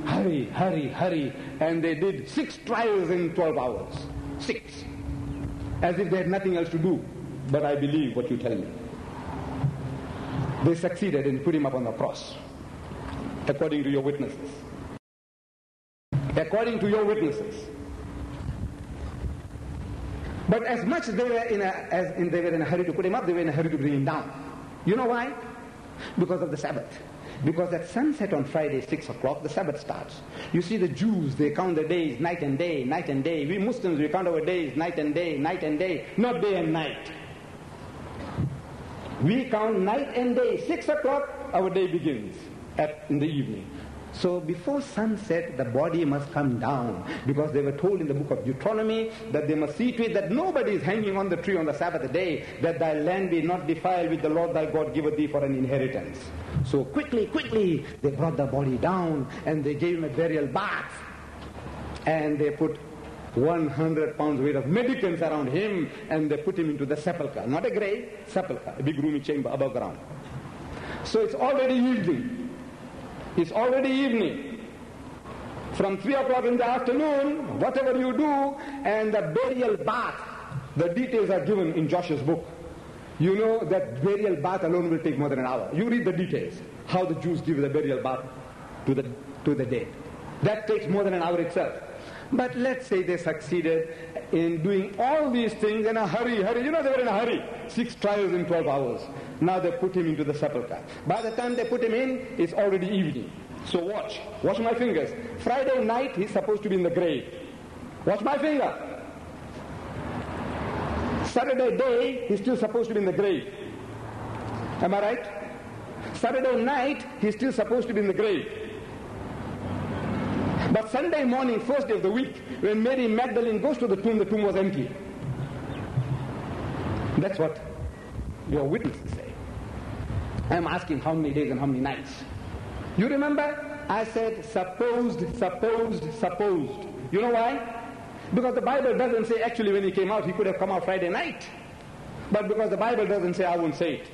hurry, hurry, hurry. And they did six trials in 12 hours. Six. As if they had nothing else to do. But I believe what you tell me. They succeeded in putting him up on the cross. According to your witnesses. According to your witnesses. But as much as they were in a, as in, they were in a hurry to put him up, they were in a hurry to bring him down. You know why? Because of the Sabbath. Because at sunset on Friday, 6 o'clock, the Sabbath starts. You see, the Jews, they count the days night and day, night and day. We Muslims, we count our days night and day, night and day, not day and night. We count night and day. 6 o'clock, our day begins at, in the evening. So before sunset, the body must come down because they were told in the book of Deuteronomy that they must see to it that nobody is hanging on the tree on the Sabbath day, that thy land be not defiled with the Lord thy God giveth thee for an inheritance. So quickly, quickly, they brought the body down and they gave him a burial bath. And they put 100 pounds weight of medicines around him and they put him into the sepulchre. Not a grave, sepulchre, a big roomy chamber above ground. So it's already evening. It's already evening. From 3 o'clock in the afternoon, whatever you do, and the burial bath, the details are given in Joshua's book. You know that burial bath alone will take more than an hour. You read the details, how the Jews give the burial bath to the, to the dead. That takes more than an hour itself. But let's say they succeeded in doing all these things in a hurry, hurry. You know they were in a hurry. Six trials in 12 hours. Now they put him into the sepulchre. By the time they put him in, it's already evening. So watch. Watch my fingers. Friday night, he's supposed to be in the grave. Watch my finger. Saturday day, he's still supposed to be in the grave. Am I right? Saturday night, he's still supposed to be in the grave. But Sunday morning, first day of the week, when Mary Magdalene goes to the tomb, the tomb was empty. That's what your witnesses say. I'm asking how many days and how many nights. You remember? I said supposed, supposed, supposed. You know why? Because the Bible doesn't say actually when he came out, he could have come out Friday night. But because the Bible doesn't say, I won't say it.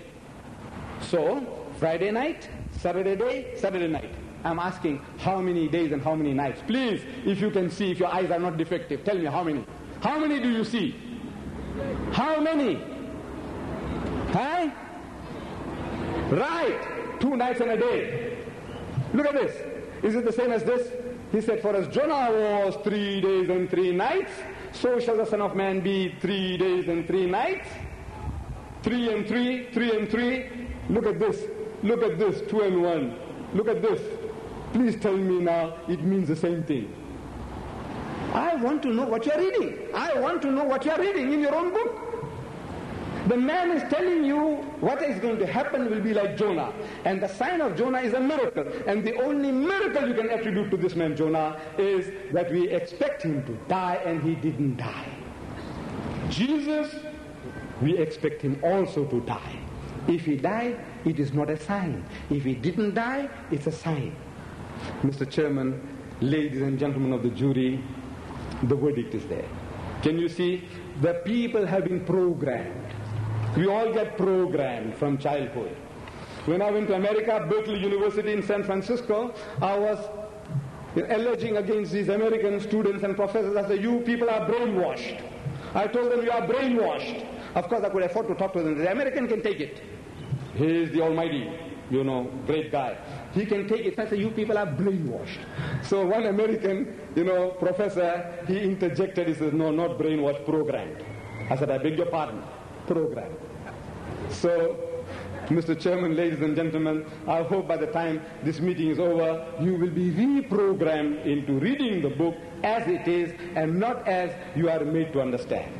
So, Friday night, Saturday day, Saturday night. I'm asking how many days and how many nights. Please, if you can see, if your eyes are not defective, tell me how many. How many do you see? How many? Huh? Right. Two nights and a day. Look at this. Is it the same as this? He said, For as Jonah was three days and three nights, so shall the Son of Man be three days and three nights. Three and three, three and three. Look at this. Look at this. Two and one. Look at this. Please tell me now it means the same thing. I want to know what you're reading. I want to know what you're reading in your own book. The man is telling you what is going to happen will be like Jonah. And the sign of Jonah is a miracle. And the only miracle you can attribute to this man Jonah is that we expect him to die and he didn't die. Jesus, we expect him also to die. If he died, it is not a sign. If he didn't die, it's a sign. Mr. Chairman, ladies and gentlemen of the jury, the verdict is there. Can you see? The people have been programmed we all get programmed from childhood. When I went to America, Berkeley University in San Francisco, I was alleging against these American students and professors. I said, you people are brainwashed. I told them, you are brainwashed. Of course, I could afford to talk to them. The American can take it. He is the almighty, you know, great guy. He can take it. I said, you people are brainwashed. So one American, you know, professor, he interjected. He said, no, not brainwashed, programmed. I said, I beg your pardon, programmed. So Mr. Chairman, ladies and gentlemen, I hope by the time this meeting is over, you will be reprogrammed into reading the book as it is and not as you are made to understand.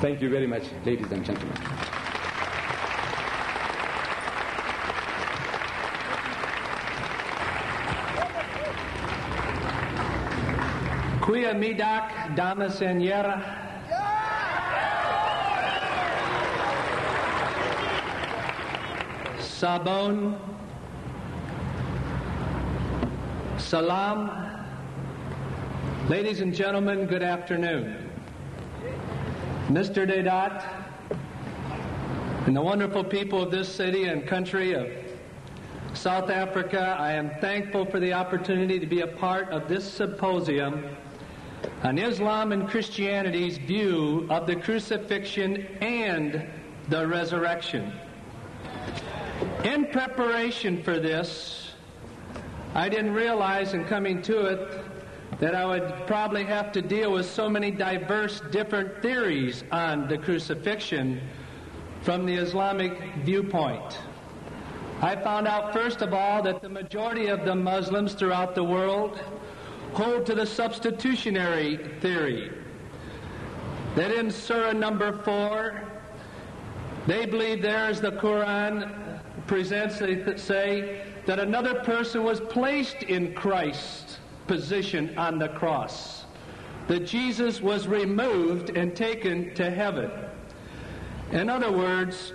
Thank you very much, ladies and gentlemen. Quia midak damas yera Sabon, Salam. Ladies and gentlemen, good afternoon. Mr. Deedat and the wonderful people of this city and country of South Africa, I am thankful for the opportunity to be a part of this symposium on Islam and Christianity's view of the crucifixion and the resurrection. In preparation for this, I didn't realize in coming to it that I would probably have to deal with so many diverse different theories on the crucifixion from the Islamic viewpoint. I found out, first of all, that the majority of the Muslims throughout the world hold to the substitutionary theory. That in Surah number four, they believe there is the Quran presents, they say, that another person was placed in Christ's position on the cross. That Jesus was removed and taken to heaven. In other words,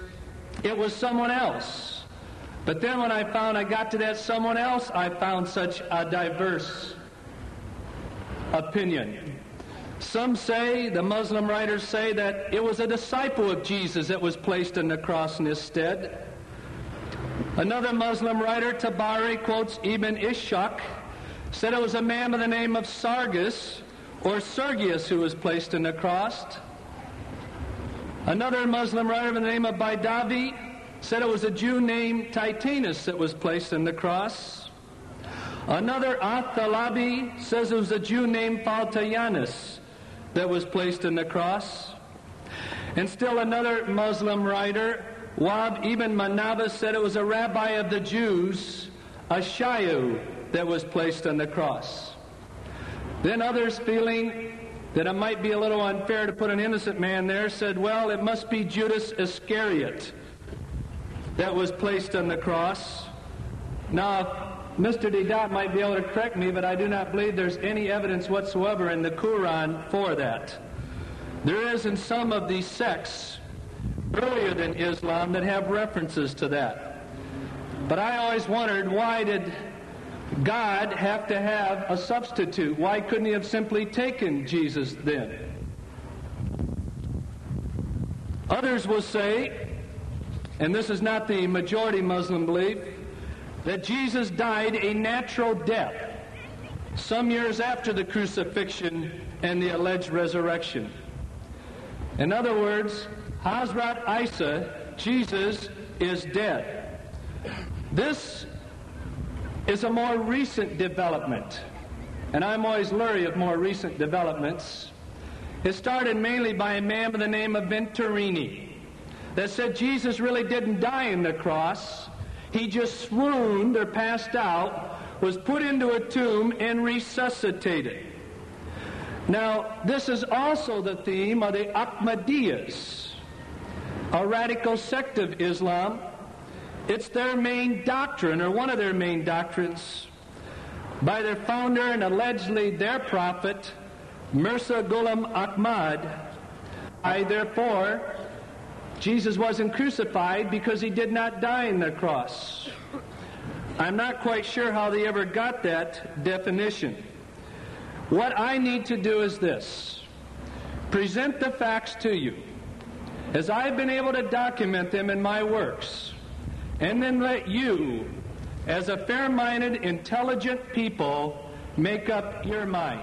it was someone else. But then when I found I got to that someone else, I found such a diverse opinion. Some say, the Muslim writers say, that it was a disciple of Jesus that was placed on the cross in his stead. Another Muslim writer, Tabari, quotes Ibn Ishaq, said it was a man by the name of Sargus or Sergius who was placed on the cross. Another Muslim writer by the name of Baidavi said it was a Jew named Titanus that was placed on the cross. Another Athalabi says it was a Jew named Phaltayanus that was placed in the cross. And still another Muslim writer Wahb ibn Munabbih said it was a rabbi of the Jews, a Shayu, that was placed on the cross. Then others, feeling that it might be a little unfair to put an innocent man there, said, well, it must be Judas Iscariot that was placed on the cross. Now, Mr. Deedat might be able to correct me, but I do not believe there's any evidence whatsoever in the Quran for that. There is in some of these sects earlier than Islam that have references to that. But I always wondered why did God have to have a substitute? Why couldn't he have simply taken Jesus then? Others will say, and this is not the majority Muslim belief, that Jesus died a natural death some years after the crucifixion and the alleged resurrection. In other words, Hazrat Isa, Jesus, is dead. This is a more recent development, and I'm always leery of more recent developments. It started mainly by a man by the name of Venturini that said Jesus really didn't die on the cross. He just swooned or passed out, was put into a tomb, and resuscitated. Now, this is also the theme of the Ahmadiyyas a radical sect of Islam. It's their main doctrine, or one of their main doctrines, by their founder and allegedly their prophet, Mirza Ghulam Ahmad. I, therefore, Jesus wasn't crucified because he did not die on the cross. I'm not quite sure how they ever got that definition. What I need to do is this present the facts to you as I've been able to document them in my works, and then let you, as a fair minded, intelligent people, make up your mind.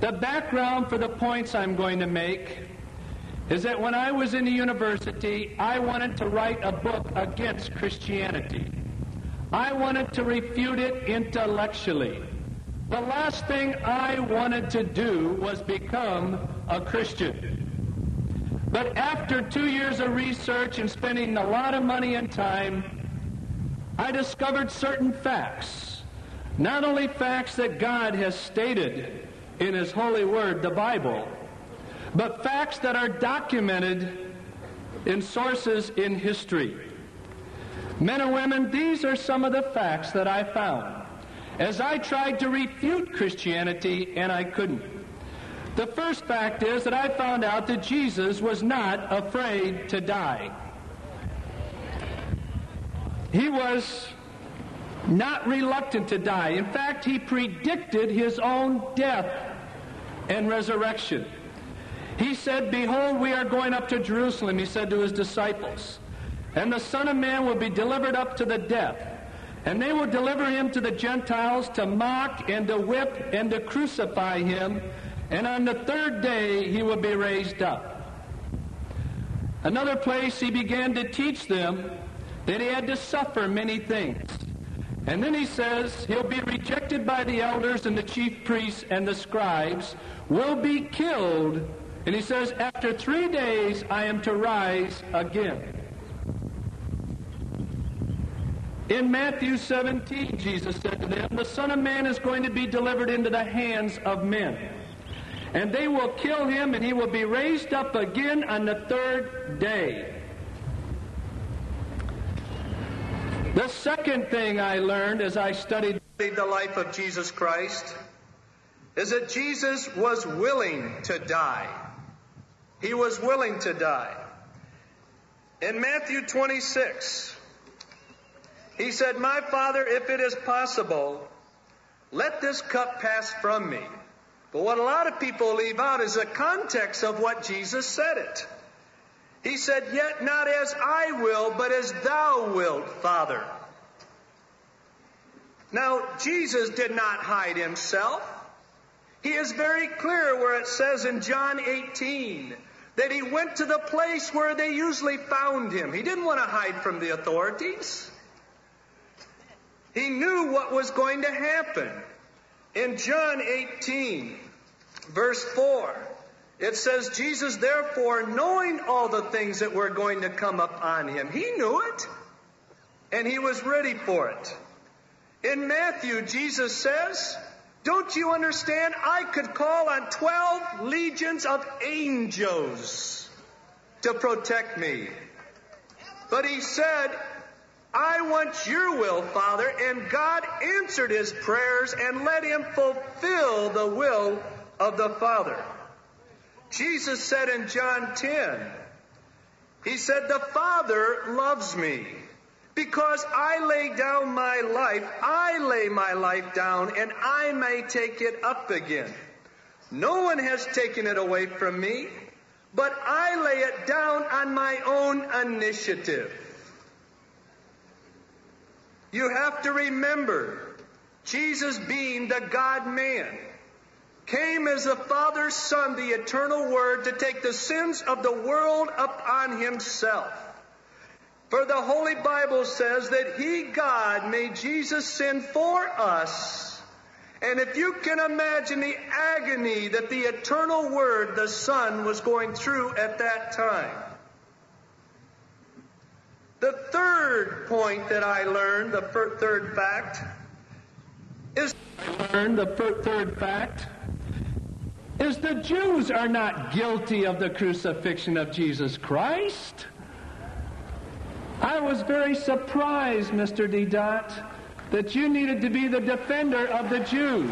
The background for the points I'm going to make is that when I was in the university, I wanted to write a book against Christianity. I wanted to refute it intellectually. The last thing I wanted to do was become a Christian. But after two years of research and spending a lot of money and time, I discovered certain facts. Not only facts that God has stated in His holy word, the Bible, but facts that are documented in sources in history. Men and women, these are some of the facts that I found as I tried to refute Christianity and I couldn't. The first fact is that I found out that Jesus was not afraid to die. He was not reluctant to die. In fact, he predicted his own death and resurrection. He said, Behold, we are going up to Jerusalem, he said to his disciples, and the Son of Man will be delivered up to the death. And they will deliver him to the Gentiles to mock and to whip and to crucify him. And on the third day he will be raised up. Another place he began to teach them that he had to suffer many things. And then he says he'll be rejected by the elders and the chief priests and the scribes, will be killed. And he says, after three days I am to rise again. In Matthew 17, Jesus said to them, The Son of Man is going to be delivered into the hands of men. And they will kill him, and he will be raised up again on the third day. The second thing I learned as I studied the life of Jesus Christ is that Jesus was willing to die. He was willing to die. In Matthew 26, he said, My Father, if it is possible, let this cup pass from me. But what a lot of people leave out is the context of what Jesus said it. He said, Yet not as I will, but as thou wilt, Father. Now, Jesus did not hide himself. He is very clear where it says in John 18 that he went to the place where they usually found him. He didn't want to hide from the authorities. He knew what was going to happen. In John 18, verse 4, it says, Jesus, therefore, knowing all the things that were going to come upon him, he knew it, and he was ready for it. In Matthew, Jesus says, Don't you understand? I could call on 12 legions of angels to protect me. But he said, I want your will, Father. And God answered his prayers and let him fulfill the will of the Father. Jesus said in John 10, He said, The Father loves me because I lay down my life. I lay my life down and I may take it up again. No one has taken it away from me, but I lay it down on my own initiative. You have to remember, Jesus being the God man, came as the Father's Son, the eternal Word, to take the sins of the world upon himself. For the Holy Bible says that He, God, made Jesus sin for us. And if you can imagine the agony that the eternal Word, the Son, was going through at that time. The third point that I learned, the third fact, is I learned the third fact is the Jews are not guilty of the crucifixion of Jesus Christ. I was very surprised, Mr. Deedat, that you needed to be the defender of the Jews.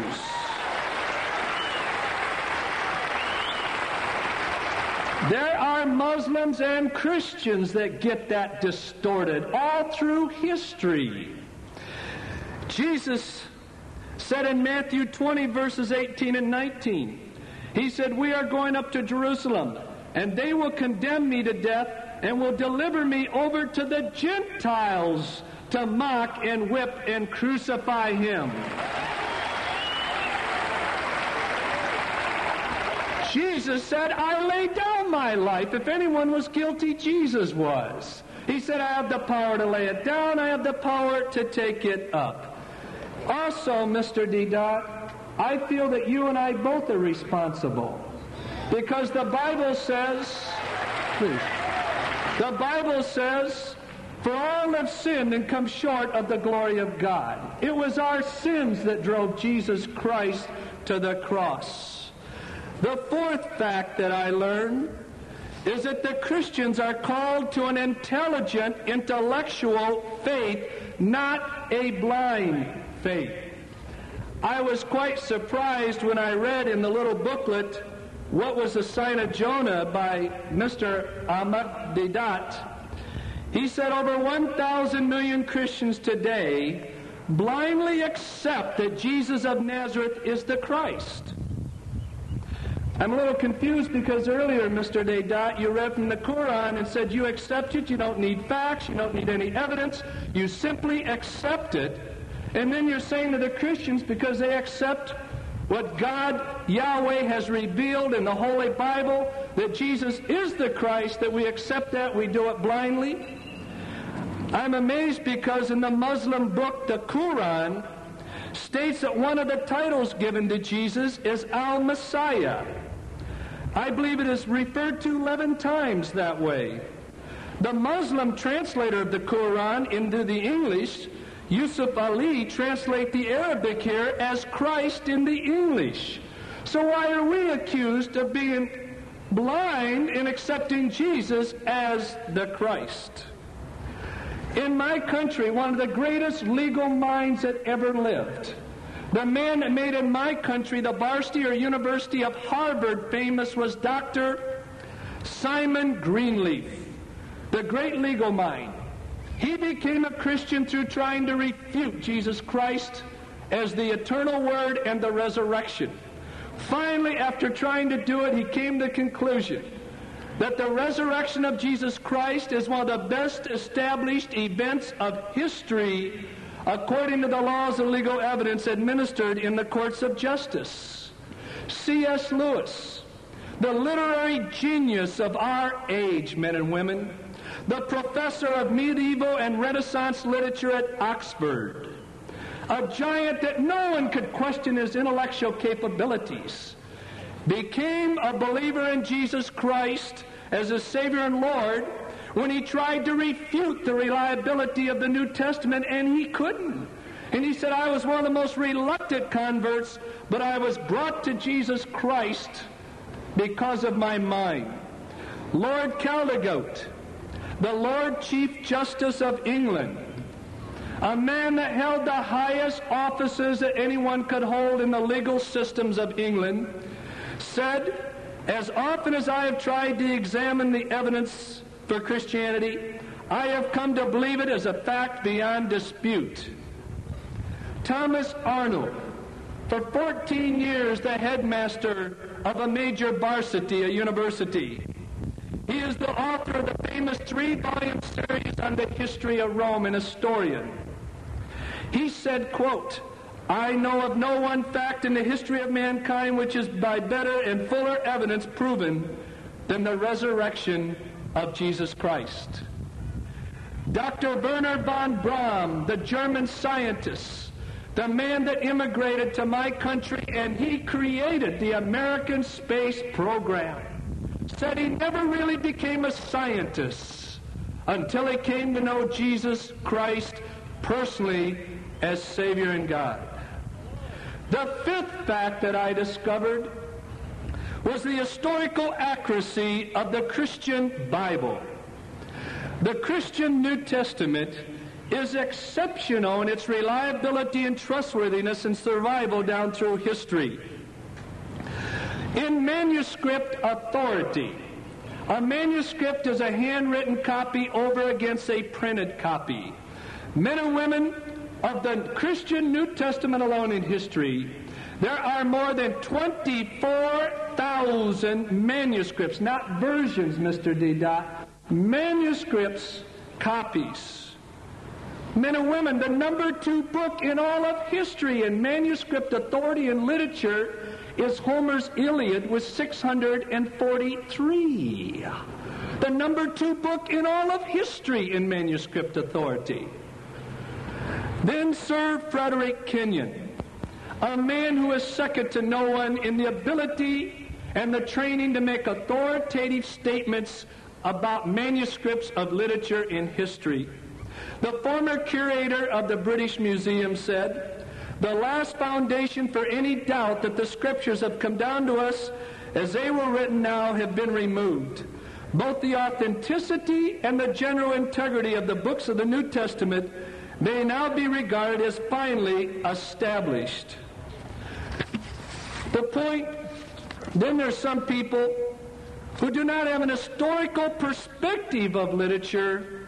There are Muslims and Christians that get that distorted all through history. Jesus said in Matthew 20, verses 18 and 19, He said, We are going up to Jerusalem, and they will condemn me to death and will deliver me over to the Gentiles to mock and whip and crucify him. Jesus said, I lay down my life. If anyone was guilty, Jesus was. He said, I have the power to lay it down, I have the power to take it up. Also, Mr. Deedat, I feel that you and I both are responsible. Because the Bible says, please, the Bible says, for all have sinned and come short of the glory of God. It was our sins that drove Jesus Christ to the cross. The fourth fact that I learned is that the Christians are called to an intelligent, intellectual faith, not a blind faith. I was quite surprised when I read in the little booklet what was the sign of Jonah by Mr. Ahmed Deedat. He said over 1,000 million Christians today blindly accept that Jesus of Nazareth is the Christ. I'm a little confused because earlier, Mr. Deedat, you read from the Quran and said you accept it, you don't need facts, you don't need any evidence, you simply accept it. And then you're saying to the Christians, because they accept what God, Yahweh, has revealed in the Holy Bible, that Jesus is the Christ, that we accept that, we do it blindly. I'm amazed because in the Muslim book, the Quran, states that one of the titles given to Jesus is Al Messiah. I believe it is referred to 11 times that way. The Muslim translator of the Quran into the English, Yusuf Ali, translate the Arabic here as Christ in the English. So why are we accused of being blind in accepting Jesus as the Christ? In my country, one of the greatest legal minds that ever lived, the man that made in my country the varsity or University of Harvard famous was Dr. Simon Greenleaf, the great legal mind. He became a Christian through trying to refute Jesus Christ as the eternal word and the resurrection. Finally, after trying to do it, he came to the conclusion that the resurrection of Jesus Christ is one of the best established events of history according to the laws of legal evidence administered in the courts of justice. C.S. Lewis, the literary genius of our age, men and women, the professor of medieval and Renaissance literature at Oxford, a giant that no one could question his intellectual capabilities became a believer in Jesus Christ as a Savior and Lord when he tried to refute the reliability of the New Testament, and he couldn't. And he said, I was one of the most reluctant converts, but I was brought to Jesus Christ because of my mind. Lord Caldecote, the Lord Chief Justice of England, a man that held the highest offices that anyone could hold in the legal systems of England, said, As often as I have tried to examine the evidence for Christianity, I have come to believe it as a fact beyond dispute. Thomas Arnold, for 14 years the headmaster of a major varsity, a university. He is the author of the famous three-volume series on the history of Rome, an historian. He said, quote, I know of no one fact in the history of mankind which is by better and fuller evidence proven than the resurrection of Jesus Christ. Dr. Wernher von Braun, the German scientist, the man that immigrated to my country and he created the American space program, said he never really became a scientist until he came to know Jesus Christ personally as Savior and God. The fifth fact that I discovered was the historical accuracy of the Christian Bible. The Christian New Testament is exceptional in its reliability and trustworthiness and survival down through history. In manuscript authority, a manuscript is a handwritten copy over against a printed copy. Men and women of the Christian New Testament alone in history, there are more than 24,000 manuscripts, not versions, Mr. Deedat, manuscripts, copies. Men and women, the number two book in all of history in manuscript authority and literature is Homer's Iliad with 643. The number two book in all of history in manuscript authority. Then Sir Frederick Kenyon, a man who is second to no one in the ability and the training to make authoritative statements about manuscripts of literature in history. The former curator of the British Museum said, the last foundation for any doubt that the scriptures have come down to us as they were written now have been removed. Both the authenticity and the general integrity of the books of the New Testament may now be regarded as finally established. The point, then there's some people who do not have an historical perspective of literature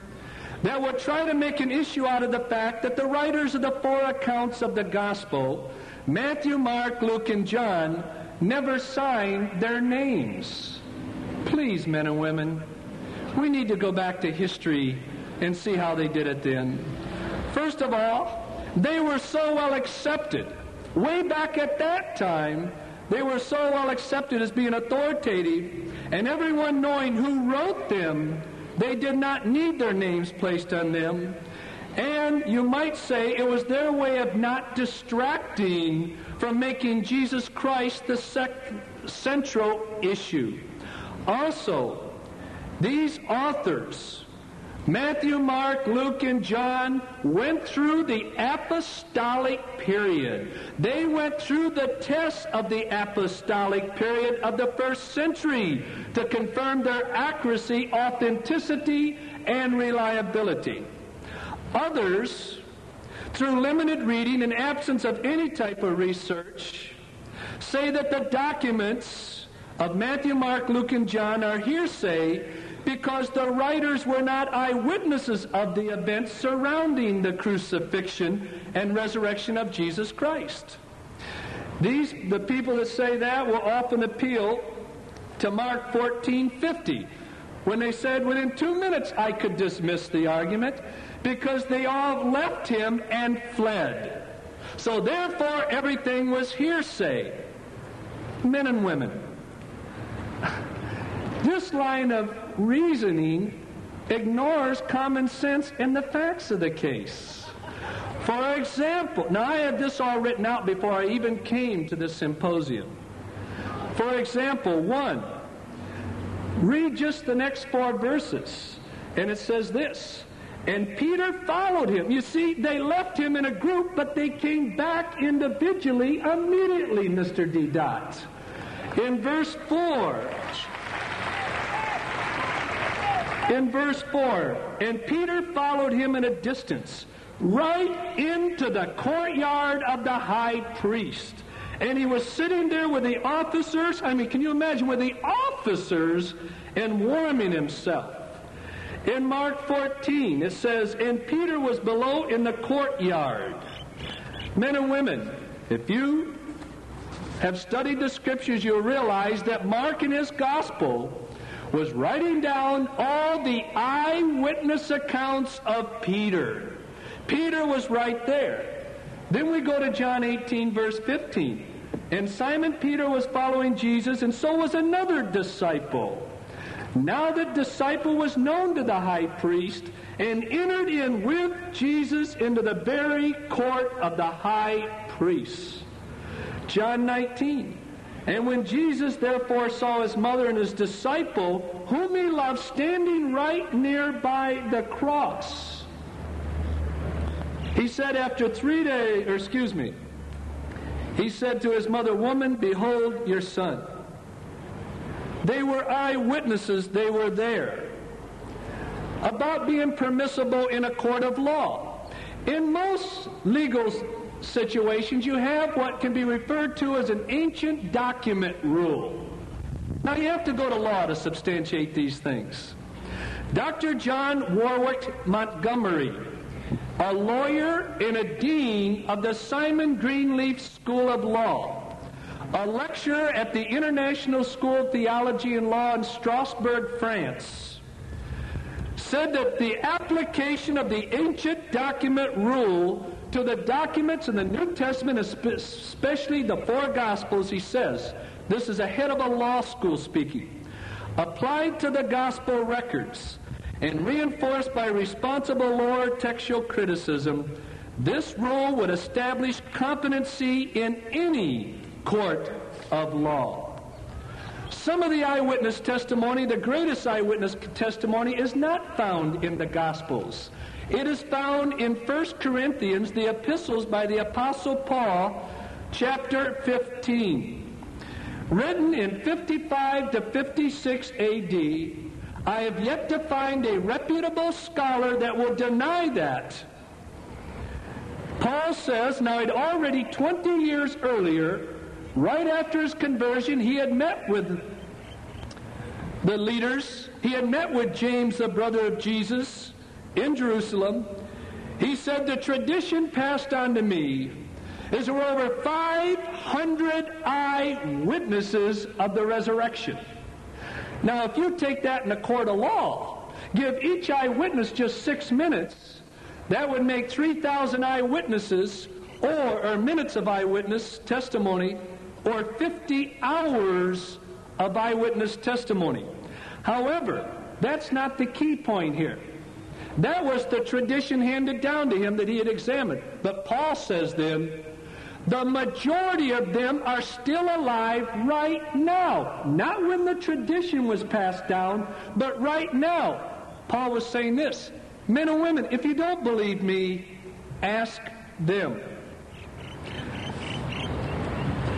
that would try to make an issue out of the fact that the writers of the four accounts of the gospel, Matthew, Mark, Luke, and John, never signed their names. Please, men and women, we need to go back to history and see how they did it then. First of all, they were so well accepted. Way back at that time, they were so well accepted as being authoritative, and everyone knowing who wrote them, they did not need their names placed on them. And you might say it was their way of not distracting from making Jesus Christ the sec- central issue. Also, these authors Matthew, Mark, Luke, and John went through the apostolic period. They went through the test of the apostolic period of the first century to confirm their accuracy, authenticity, and reliability. Others, through limited reading and absence of any type of research, say that the documents of Matthew, Mark, Luke, and John are hearsay because the writers were not eyewitnesses of the events surrounding the crucifixion and resurrection of Jesus Christ. These, the people that say that will often appeal to Mark 14:50 when they said within two minutes I could dismiss the argument because they all left him and fled. So therefore everything was hearsay. Men and women. This line of reasoning ignores common sense and the facts of the case. For example, now I had this all written out before I even came to this symposium. For example, one, read just the next four verses, and it says this. And Peter followed him. You see, they left him in a group, but they came back individually immediately, Mr. Deedat. In verse 4, in verse 4, and Peter followed him in a distance, right into the courtyard of the high priest. And he was sitting there with the officers. I mean, can you imagine with the officers and warming himself? In Mark 14, it says, And Peter was below in the courtyard. Men and women, if you have studied the scriptures, you'll realize that Mark in his gospel was writing down all the eyewitness accounts of Peter. Peter was right there. Then we go to John 18, verse 15. And Simon Peter was following Jesus, and so was another disciple. Now the disciple was known to the high priest and entered in with Jesus into the very court of the high priest. John 19. And when Jesus therefore saw his mother and his disciple, whom he loved, standing right near by the cross, he said after three days, or excuse me, he said to his mother, Woman, behold your son. They were eyewitnesses, they were there. About being permissible in a court of law. In most legal situations, you have what can be referred to as an ancient document rule. Now, you have to go to law to substantiate these things. Dr. John Warwick Montgomery, a lawyer and a dean of the Simon Greenleaf School of Law, a lecturer at the International School of Theology and Law in Strasbourg, France, said that the application of the ancient document rule to the documents in the New Testament, especially the four Gospels, he says, this is a head of a law school speaking, applied to the Gospel records and reinforced by responsible lower textual criticism, this rule would establish competency in any court of law. Some of the eyewitness testimony, the greatest eyewitness testimony, is not found in the Gospels. It is found in 1 Corinthians, the epistles by the Apostle Paul, chapter 15. Written in 55 to 56 AD, I have yet to find a reputable scholar that will deny that. Paul says, now he'd already 20 years earlier, right after his conversion, he had met with the leaders. He had met with James, the brother of Jesus, in Jerusalem. He said, The tradition passed on to me is there were over 500 eyewitnesses of the resurrection. Now, if you take that in a court of law, give each eyewitness just six minutes, that would make 3,000 eyewitnesses or, or minutes of eyewitness testimony or 50 hours of eyewitness testimony. However, that's not the key point here. That was the tradition handed down to him that he had examined. But Paul says then, the majority of them are still alive right now. Not when the tradition was passed down, but right now. Paul was saying this Men and women, if you don't believe me, ask them.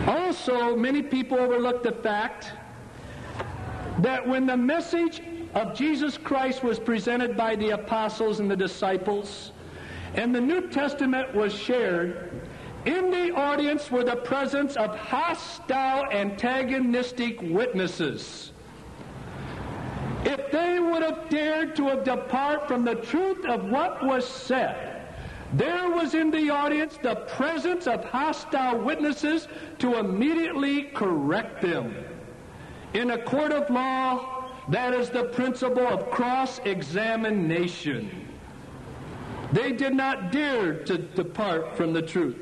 Also, many people overlook the fact that when the message of Jesus Christ was presented by the apostles and the disciples, and the New Testament was shared, in the audience were the presence of hostile, antagonistic witnesses. If they would have dared to have depart from the truth of what was said, there was in the audience the presence of hostile witnesses to immediately correct them. In a court of law, that is the principle of cross examination. They did not dare to depart from the truth.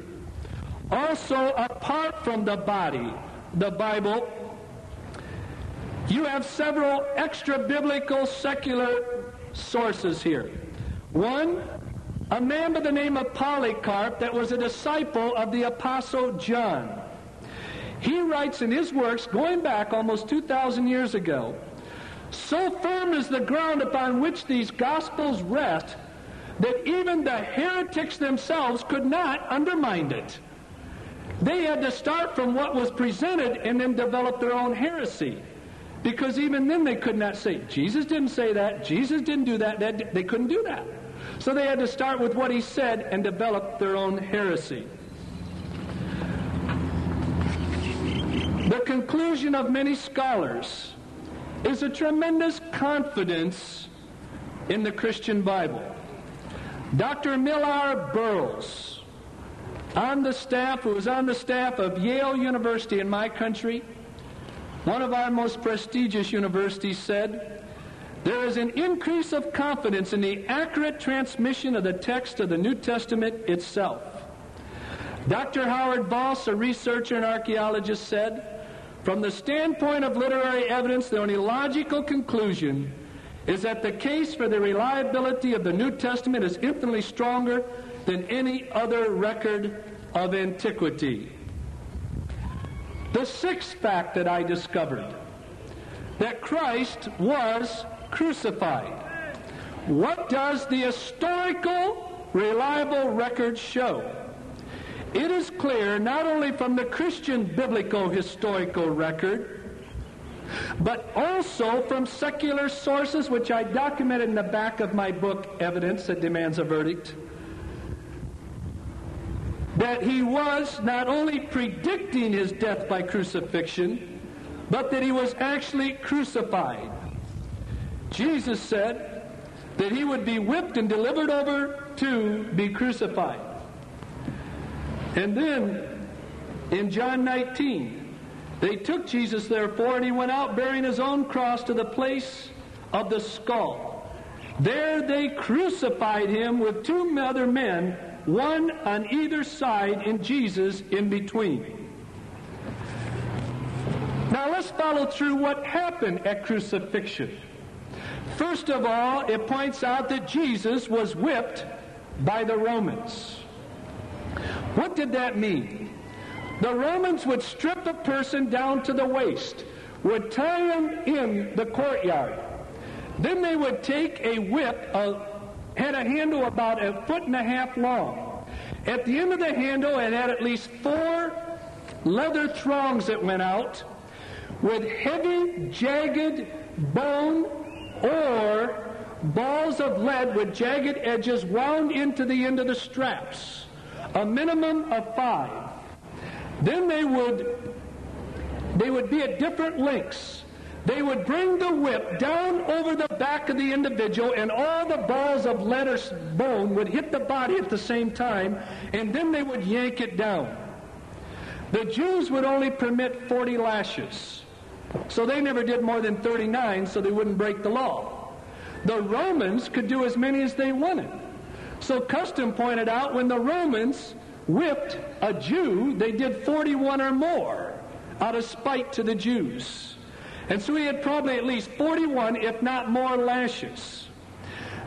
Also, apart from the body, the Bible, you have several extra biblical secular sources here. One, a man by the name of Polycarp that was a disciple of the Apostle John. He writes in his works, going back almost 2,000 years ago, so firm is the ground upon which these Gospels rest that even the heretics themselves could not undermine it. They had to start from what was presented and then develop their own heresy. Because even then they could not say, Jesus didn't say that, Jesus didn't do that, that they couldn't do that. So they had to start with what he said and develop their own heresy. The conclusion of many scholars is a tremendous confidence in the Christian Bible. Dr. Millar Burrows, on the staff, who was on the staff of Yale University in my country, one of our most prestigious universities said, there is an increase of confidence in the accurate transmission of the text of the New Testament itself. Dr. Howard Vos, a researcher and archaeologist, said, from the standpoint of literary evidence, the only logical conclusion is that the case for the reliability of the New Testament is infinitely stronger than any other record of antiquity. The sixth fact that I discovered that Christ was crucified. What does the historical, reliable record show? It is clear not only from the Christian biblical historical record, but also from secular sources, which I documented in the back of my book, Evidence That Demands a Verdict, that he was not only predicting his death by crucifixion, but that he was actually crucified. Jesus said that he would be whipped and delivered over to be crucified. And then in John 19, they took Jesus therefore, and he went out bearing his own cross to the place of the skull. There they crucified him with two other men, one on either side, and Jesus in between. Now let's follow through what happened at crucifixion. First of all, it points out that Jesus was whipped by the Romans. What did that mean? The Romans would strip a person down to the waist, would tie him in the courtyard. Then they would take a whip, a, had a handle about a foot and a half long. At the end of the handle, it had at least four leather thongs that went out with heavy, jagged bone or balls of lead with jagged edges wound into the end of the straps, a minimum of five. Then they would they would be at different lengths. They would bring the whip down over the back of the individual, and all the balls of lead or bone would hit the body at the same time, and then they would yank it down. The Jews would only permit 40 lashes. So they never did more than 39 so they wouldn't break the law. The Romans could do as many as they wanted. So custom pointed out when the Romans whipped a Jew, they did 41 or more out of spite to the Jews. And so he had probably at least 41, if not more, lashes.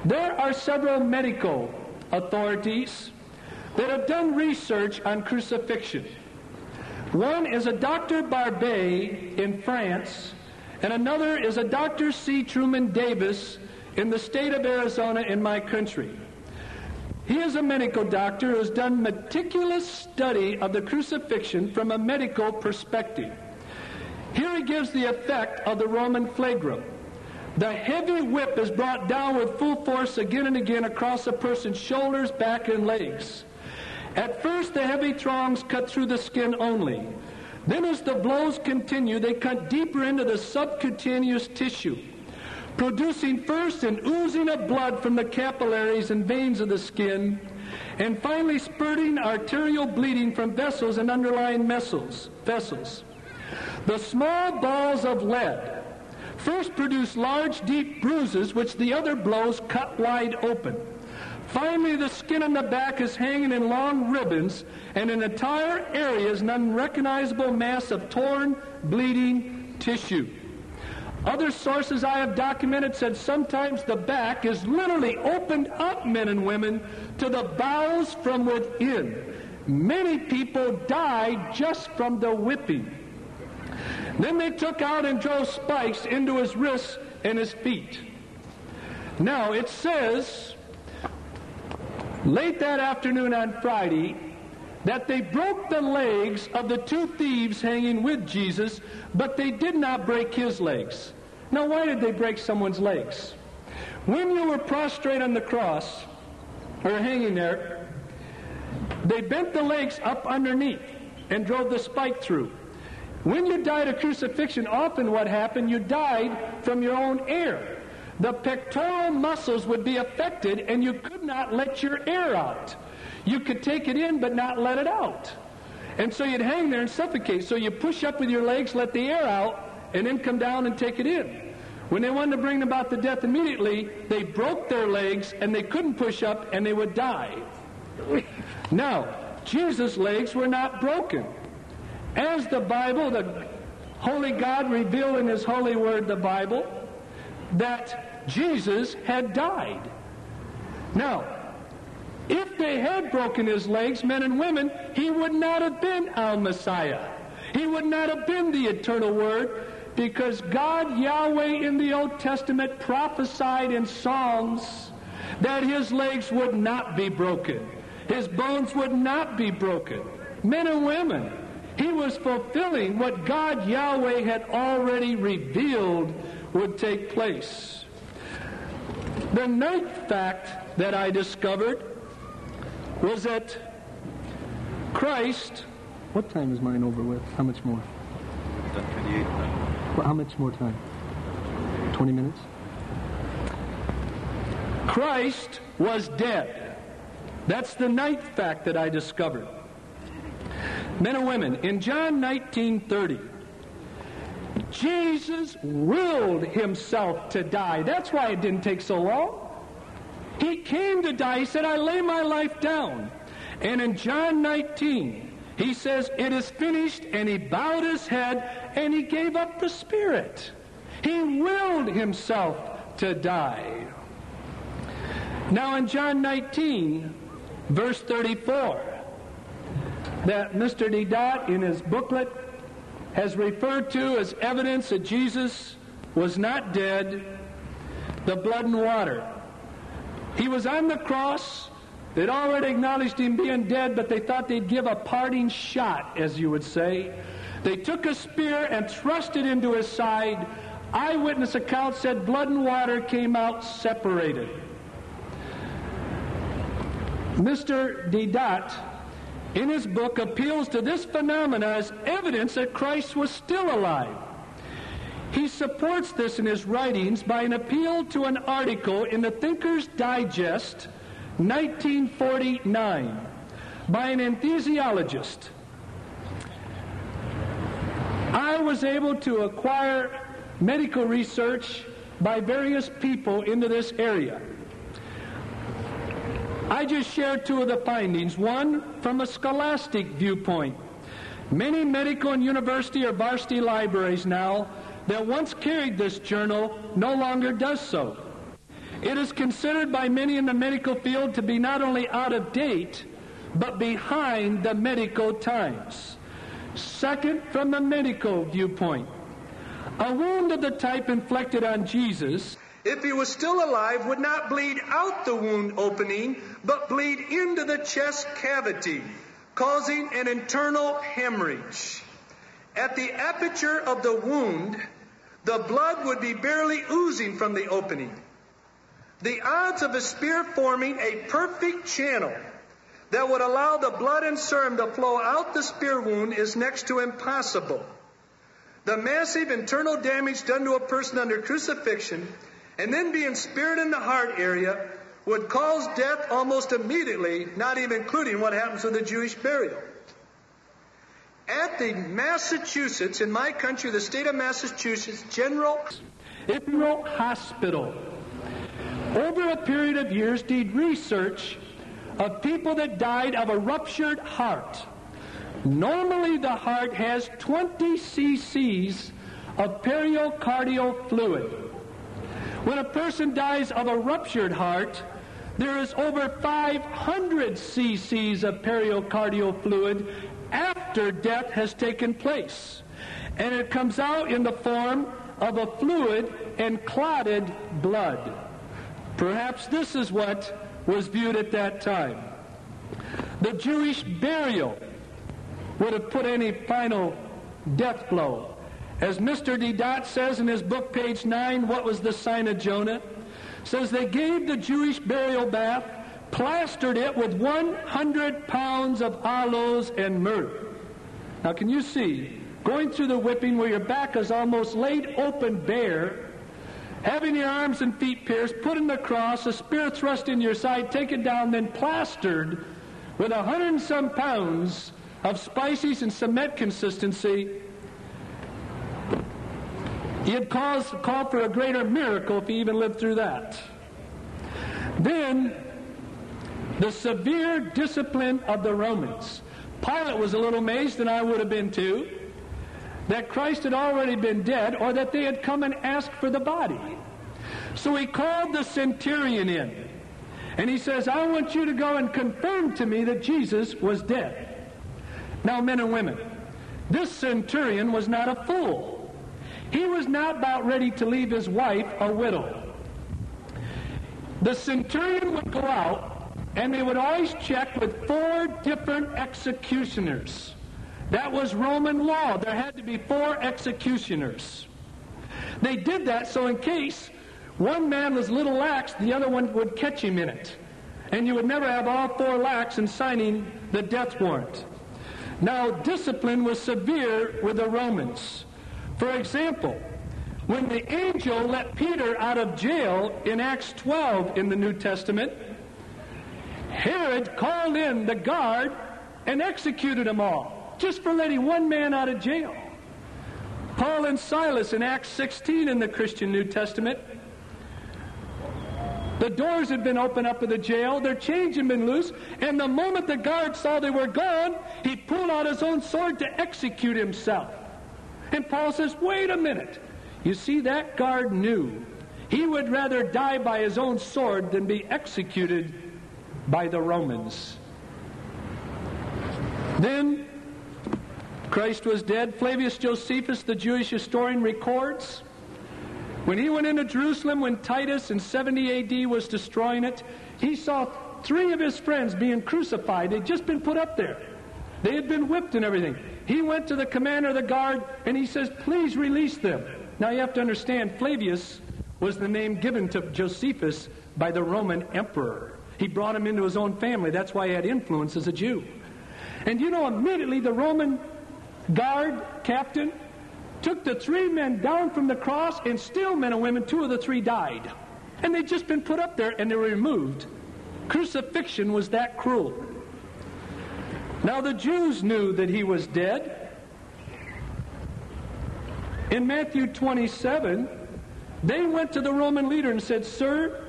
There are several medical authorities that have done research on crucifixion. One is a Dr. Barbet in France, and another is a Dr. C. Truman Davis in the state of Arizona in my country. He is a medical doctor who has done meticulous study of the crucifixion from a medical perspective. Here he gives the effect of the Roman flagrum. The heavy whip is brought down with full force again and again across a person's shoulders, back, and legs. At first, the heavy thongs cut through the skin only. Then, as the blows continue, they cut deeper into the subcutaneous tissue, producing first an oozing of blood from the capillaries and veins of the skin, and finally spurting arterial bleeding from vessels and underlying vessels. vessels. The small balls of lead first produce large, deep bruises, which the other blows cut wide open. Finally, the skin on the back is hanging in long ribbons, and an entire area is an unrecognizable mass of torn, bleeding tissue. Other sources I have documented said sometimes the back is literally opened up, men and women, to the bowels from within. Many people died just from the whipping. Then they took out and drove spikes into his wrists and his feet. Now it says late that afternoon on Friday that they broke the legs of the two thieves hanging with Jesus, but they did not break his legs. Now, why did they break someone's legs? When you were prostrate on the cross, or hanging there, they bent the legs up underneath and drove the spike through. When you died of crucifixion, often what happened, you died from your own air the pectoral muscles would be affected and you could not let your air out. You could take it in but not let it out. And so you'd hang there and suffocate. So you push up with your legs, let the air out, and then come down and take it in. When they wanted to bring about the death immediately, they broke their legs and they couldn't push up and they would die. Now, Jesus' legs were not broken. As the Bible, the Holy God revealed in His holy word, the Bible, that Jesus had died. Now, if they had broken his legs, men and women, he would not have been our Messiah. He would not have been the eternal Word because God, Yahweh, in the Old Testament prophesied in Psalms that his legs would not be broken. His bones would not be broken. Men and women, he was fulfilling what God, Yahweh, had already revealed would take place. The ninth fact that I discovered was that Christ. What time is mine over with? How much more? Well, how much more time? 20 minutes? Christ was dead. That's the ninth fact that I discovered. Men and women, in John 19:30, Jesus willed himself to die. That's why it didn't take so long. He came to die. He said, I lay my life down. And in John 19, he says, It is finished, and he bowed his head and he gave up the spirit. He willed himself to die. Now in John 19, verse 34, that Mr. Deedat in his booklet has referred to as evidence that Jesus was not dead, the blood and water. He was on the cross. They'd already acknowledged him being dead, but they thought they'd give a parting shot, as you would say. They took a spear and thrust it into his side. Eyewitness accounts said blood and water came out separated. Mr. Deedat, in his book, appeals to this phenomena as evidence that Christ was still alive. He supports this in his writings by an appeal to an article in the Thinker's Digest, 1949, by an anesthesiologist. I was able to acquire medical research by various people into this area. I just shared two of the findings. One from a scholastic viewpoint. Many medical and university or varsity libraries now that once carried this journal no longer does so. It is considered by many in the medical field to be not only out of date, but behind the medical times. Second, from the medical viewpoint, a wound of the type inflicted on Jesus, if he was still alive, would not bleed out the wound opening, but bleed into the chest cavity, causing an internal hemorrhage. At the aperture of the wound, the blood would be barely oozing from the opening. The odds of a spear forming a perfect channel that would allow the blood and serum to flow out the spear wound is next to impossible. The massive internal damage done to a person under crucifixion and then being speared in the heart area would cause death almost immediately, not even including what happens with the Jewish burial. At the Massachusetts, in my country, the state of Massachusetts, General Hospital, over a period of years, did research of people that died of a ruptured heart. Normally, the heart has 20 cc's of pericardial fluid. When a person dies of a ruptured heart, there is over 500 cc's of pericardial fluid after death has taken place. And it comes out in the form of a fluid and clotted blood. Perhaps this is what was viewed at that time. The Jewish burial would have put any final death blow. As Mr. Deedat says in his book, page 9, What Was the Sign of Jonah? says they gave the Jewish burial bath, plastered it with 100 pounds of aloes and myrrh. Now, can you see going through the whipping where your back is almost laid open bare, having your arms and feet pierced, put in the cross, a spear thrust in your side, taken down, then plastered with a hundred and some pounds of spices and cement consistency, He'd cause, call for a greater miracle if he even lived through that. Then, the severe discipline of the Romans. Pilate was a little amazed, and I would have been too, that Christ had already been dead or that they had come and asked for the body. So he called the centurion in. And he says, I want you to go and confirm to me that Jesus was dead. Now, men and women, this centurion was not a fool. He was not about ready to leave his wife a widow. The centurion would go out, and they would always check with four different executioners. That was Roman law. There had to be four executioners. They did that so in case one man was a little lax, the other one would catch him in it. And you would never have all four lax in signing the death warrant. Now, discipline was severe with the Romans. For example, when the angel let Peter out of jail in Acts 12 in the New Testament, Herod called in the guard and executed them all just for letting one man out of jail. Paul and Silas in Acts 16 in the Christian New Testament The doors had been opened up of the jail, their chains had been loose, and the moment the guard saw they were gone, he pulled out his own sword to execute himself. And Paul says, wait a minute. You see, that guard knew he would rather die by his own sword than be executed by the Romans. Then Christ was dead. Flavius Josephus, the Jewish historian, records when he went into Jerusalem, when Titus in 70 AD was destroying it, he saw three of his friends being crucified. They'd just been put up there. They had been whipped and everything. He went to the commander of the guard and he says, Please release them. Now you have to understand, Flavius was the name given to Josephus by the Roman emperor. He brought him into his own family. That's why he had influence as a Jew. And you know, immediately the Roman guard captain took the three men down from the cross, and still, men and women, two of the three died. And they'd just been put up there and they were removed. Crucifixion was that cruel. Now, the Jews knew that he was dead. In Matthew 27, they went to the Roman leader and said, Sir,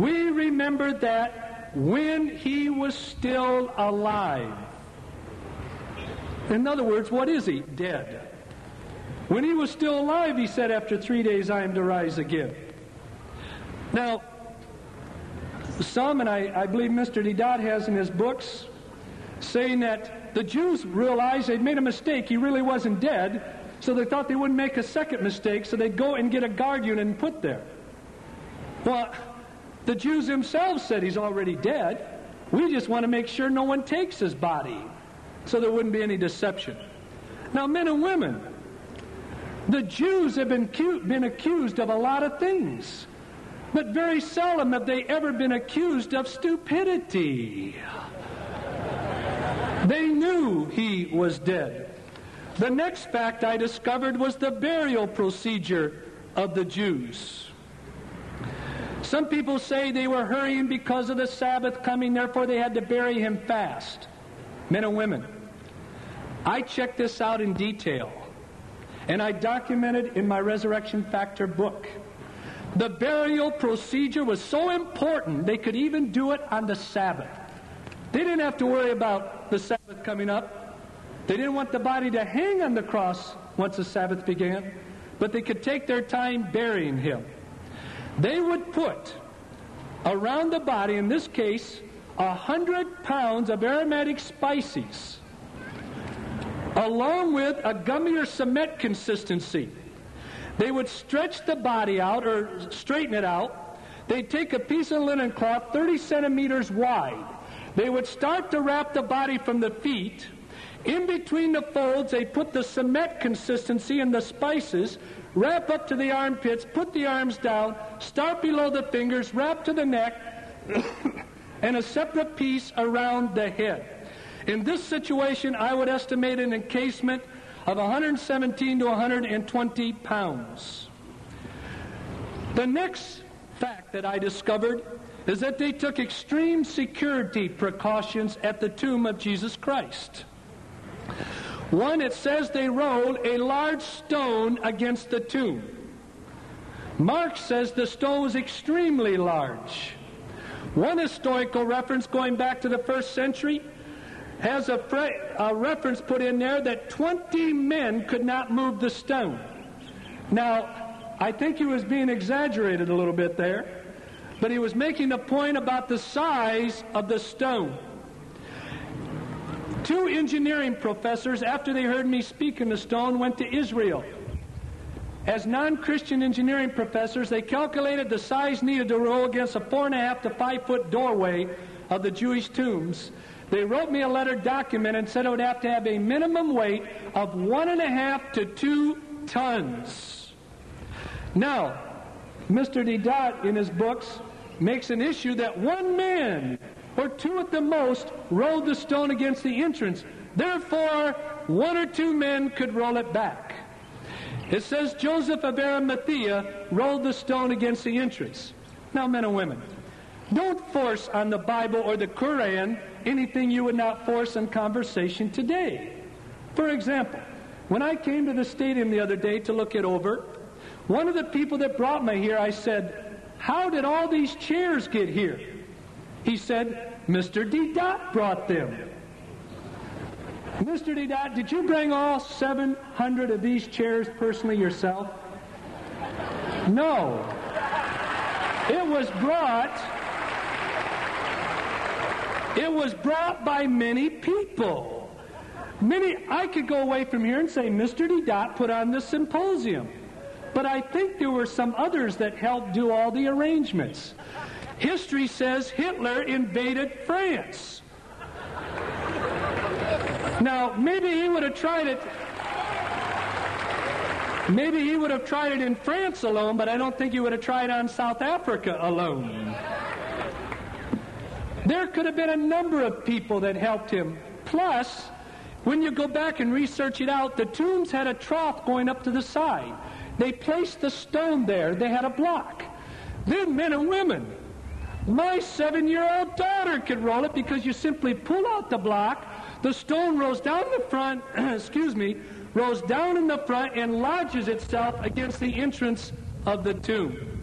we remember that when he was still alive. In other words, what is he? Dead. When he was still alive, he said, After three days I am to rise again. Now, some, and I, I believe Mr. Deedat has in his books, saying that the Jews realized they'd made a mistake. He really wasn't dead, so they thought they wouldn't make a second mistake, so they'd go and get a guard unit and put there. Well, the Jews themselves said he's already dead. We just want to make sure no one takes his body, so there wouldn't be any deception. Now, men and women, the Jews have been, been accused of a lot of things, but very seldom have they ever been accused of stupidity. They knew he was dead. The next fact I discovered was the burial procedure of the Jews. Some people say they were hurrying because of the Sabbath coming, therefore they had to bury him fast. Men and women. I checked this out in detail. And I documented in my Resurrection Factor book. The burial procedure was so important they could even do it on the Sabbath. They didn't have to worry about the Sabbath coming up. They didn't want the body to hang on the cross once the Sabbath began, but they could take their time burying him. They would put around the body, in this case, a hundred pounds of aromatic spices along with a gummy or cement consistency. They would stretch the body out or straighten it out. They'd take a piece of linen cloth 30 centimeters wide. They would start to wrap the body from the feet. In between the folds, they put the cement consistency and the spices, wrap up to the armpits, put the arms down, start below the fingers, wrap to the neck, and a separate piece around the head. In this situation, I would estimate an encasement of 117 to 120 pounds. The next fact that I discovered is that they took extreme security precautions at the tomb of Jesus Christ. One, it says they rolled a large stone against the tomb. Mark says the stone was extremely large. One historical reference going back to the first century has a, a reference put in there that 20 men could not move the stone. Now, I think he was being exaggerated a little bit there, but he was making a point about the size of the stone. Two engineering professors, after they heard me speak in the stone, went to Israel. As non Christian engineering professors, they calculated the size needed to roll against a four and a half to five foot doorway of the Jewish tombs they wrote me a letter document and said it would have to have a minimum weight of one and a half to two tons. Now, Mr. Deedat in his books makes an issue that one man or two at the most rolled the stone against the entrance. Therefore, one or two men could roll it back. It says Joseph of Arimathea rolled the stone against the entrance. Now, men and women, don't force on the Bible or the Quran anything you would not force on conversation today. For example, when I came to the stadium the other day to look it over, one of the people that brought me here, I said, How did all these chairs get here? He said, Mr. Deedat brought them. Mr. Deedat, did you bring all 700 of these chairs personally yourself? No. It was brought it was brought by many people. Many I could go away from here and say Mr. Deedat put on this symposium. But I think there were some others that helped do all the arrangements. History says Hitler invaded France. Now, maybe he would have tried it. Maybe he would have tried it in France alone, but I don't think he would have tried on South Africa alone. There could have been a number of people that helped him. Plus, when you go back and research it out, the tombs had a trough going up to the side. They placed the stone there. They had a block. Then men and women. My seven-year-old daughter could roll it because you simply pull out the block, the stone rolls down the front, excuse me, rolls down in the front and lodges itself against the entrance of the tomb.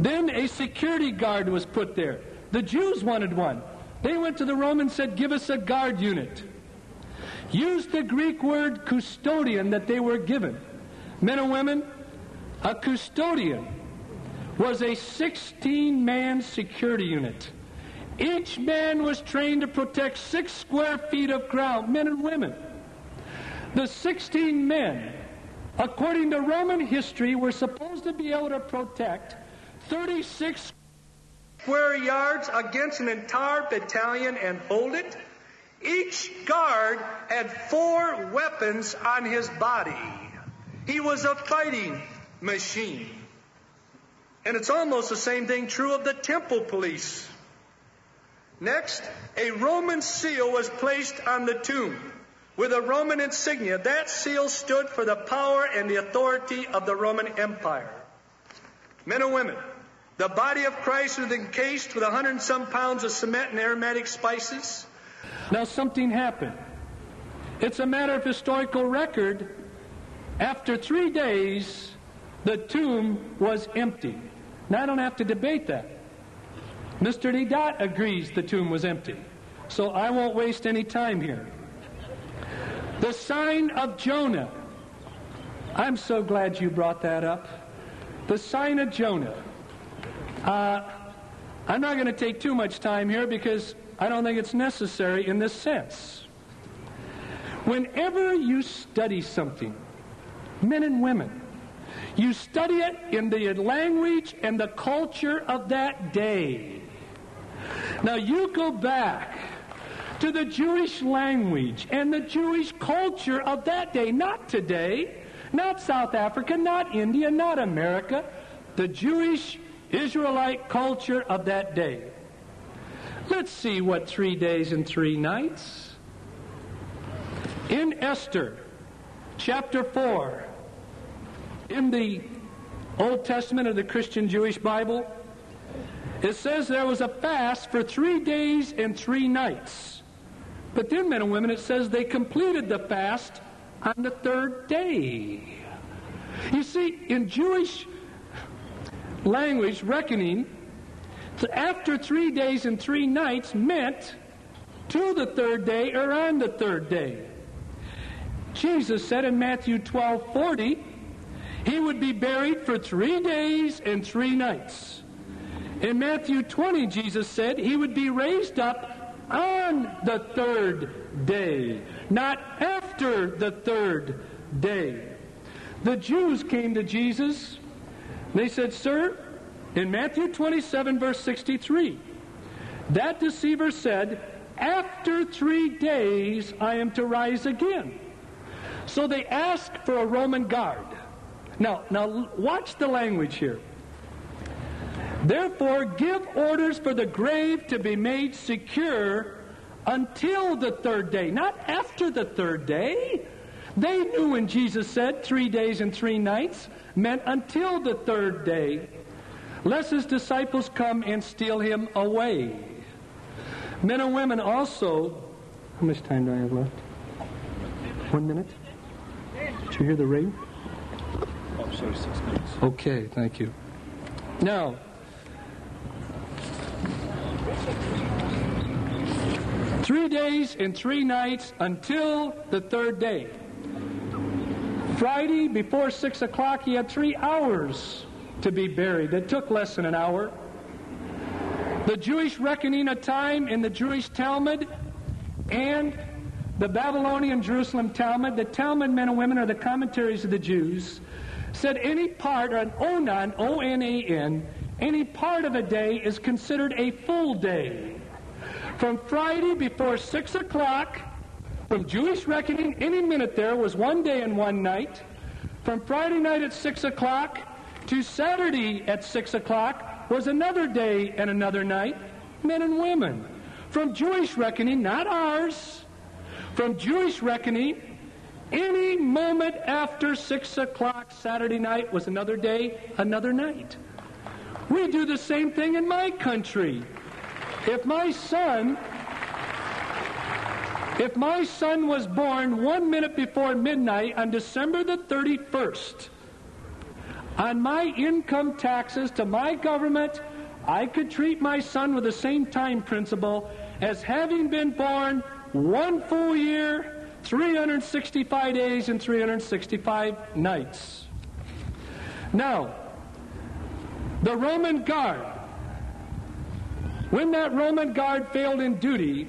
Then a security guard was put there. The Jews wanted one. They went to the Romans and said, Give us a guard unit. Use the Greek word custodian that they were given. Men and women, a custodian was a 16 man security unit. Each man was trained to protect six square feet of ground, men and women. The 16 men, according to Roman history, were supposed to be able to protect 36 square yards against an entire battalion and hold it. Each guard had four weapons on his body. He was a fighting machine. And it's almost the same thing true of the temple police. Next, a Roman seal was placed on the tomb with a Roman insignia. That seal stood for the power and the authority of the Roman Empire. Men and women, the body of Christ was encased with a hundred and some pounds of cement and aromatic spices. Now something happened. It's a matter of historical record. After three days, the tomb was empty. Now I don't have to debate that. Mr. Deedat agrees the tomb was empty. So I won't waste any time here. The sign of Jonah. I'm so glad you brought that up. The sign of Jonah. Uh, I'm not going to take too much time here because I don't think it's necessary in this sense. Whenever you study something, men and women, you study it in the language and the culture of that day. Now you go back to the Jewish language and the Jewish culture of that day, not today, not South Africa, not India, not America, the Jewish Israelite culture of that day. Let's see what three days and three nights. In Esther, chapter 4, in the Old Testament of the Christian Jewish Bible, it says there was a fast for three days and three nights. But then, men and women, it says they completed the fast on the third day. You see, in Jewish language, reckoning, after three days and three nights meant to the third day or on the third day. Jesus said in Matthew 12 40, he would be buried for three days and three nights. In Matthew 20, Jesus said he would be raised up on the third day, not after the third day. The Jews came to Jesus they said, Sir, in Matthew 27, verse 63, that deceiver said, After three days I am to rise again. So they asked for a Roman guard. Now, now watch the language here. Therefore, give orders for the grave to be made secure until the third day, not after the third day. They knew when Jesus said three days and three nights meant until the third day, lest his disciples come and steal him away. Men and women also, how much time do I have left? One minute? Did you hear the ring? Minutes. Okay, thank you. Now, three days and three nights until the third day. Friday, before six o'clock, he had three hours to be buried. It took less than an hour. The Jewish reckoning of time in the Jewish Talmud and the Babylonian Jerusalem Talmud, the Talmud men and women are the commentaries of the Jews said any part, an onan, O-N-A-N, any part of a day is considered a full day. From Friday before 6 o'clock, from Jewish reckoning, any minute there was one day and one night. From Friday night at 6 o'clock to Saturday at 6 o'clock was another day and another night, men and women. From Jewish reckoning, not ours, from Jewish reckoning, any moment after 6 o'clock Saturday night was another day, another night. We do the same thing in my country. If my son if my son was born one minute before midnight on December the 31st, on my income taxes to my government, I could treat my son with the same time principle as having been born one full year, 365 days, and 365 nights. Now, the Roman guard, when that Roman guard failed in duty,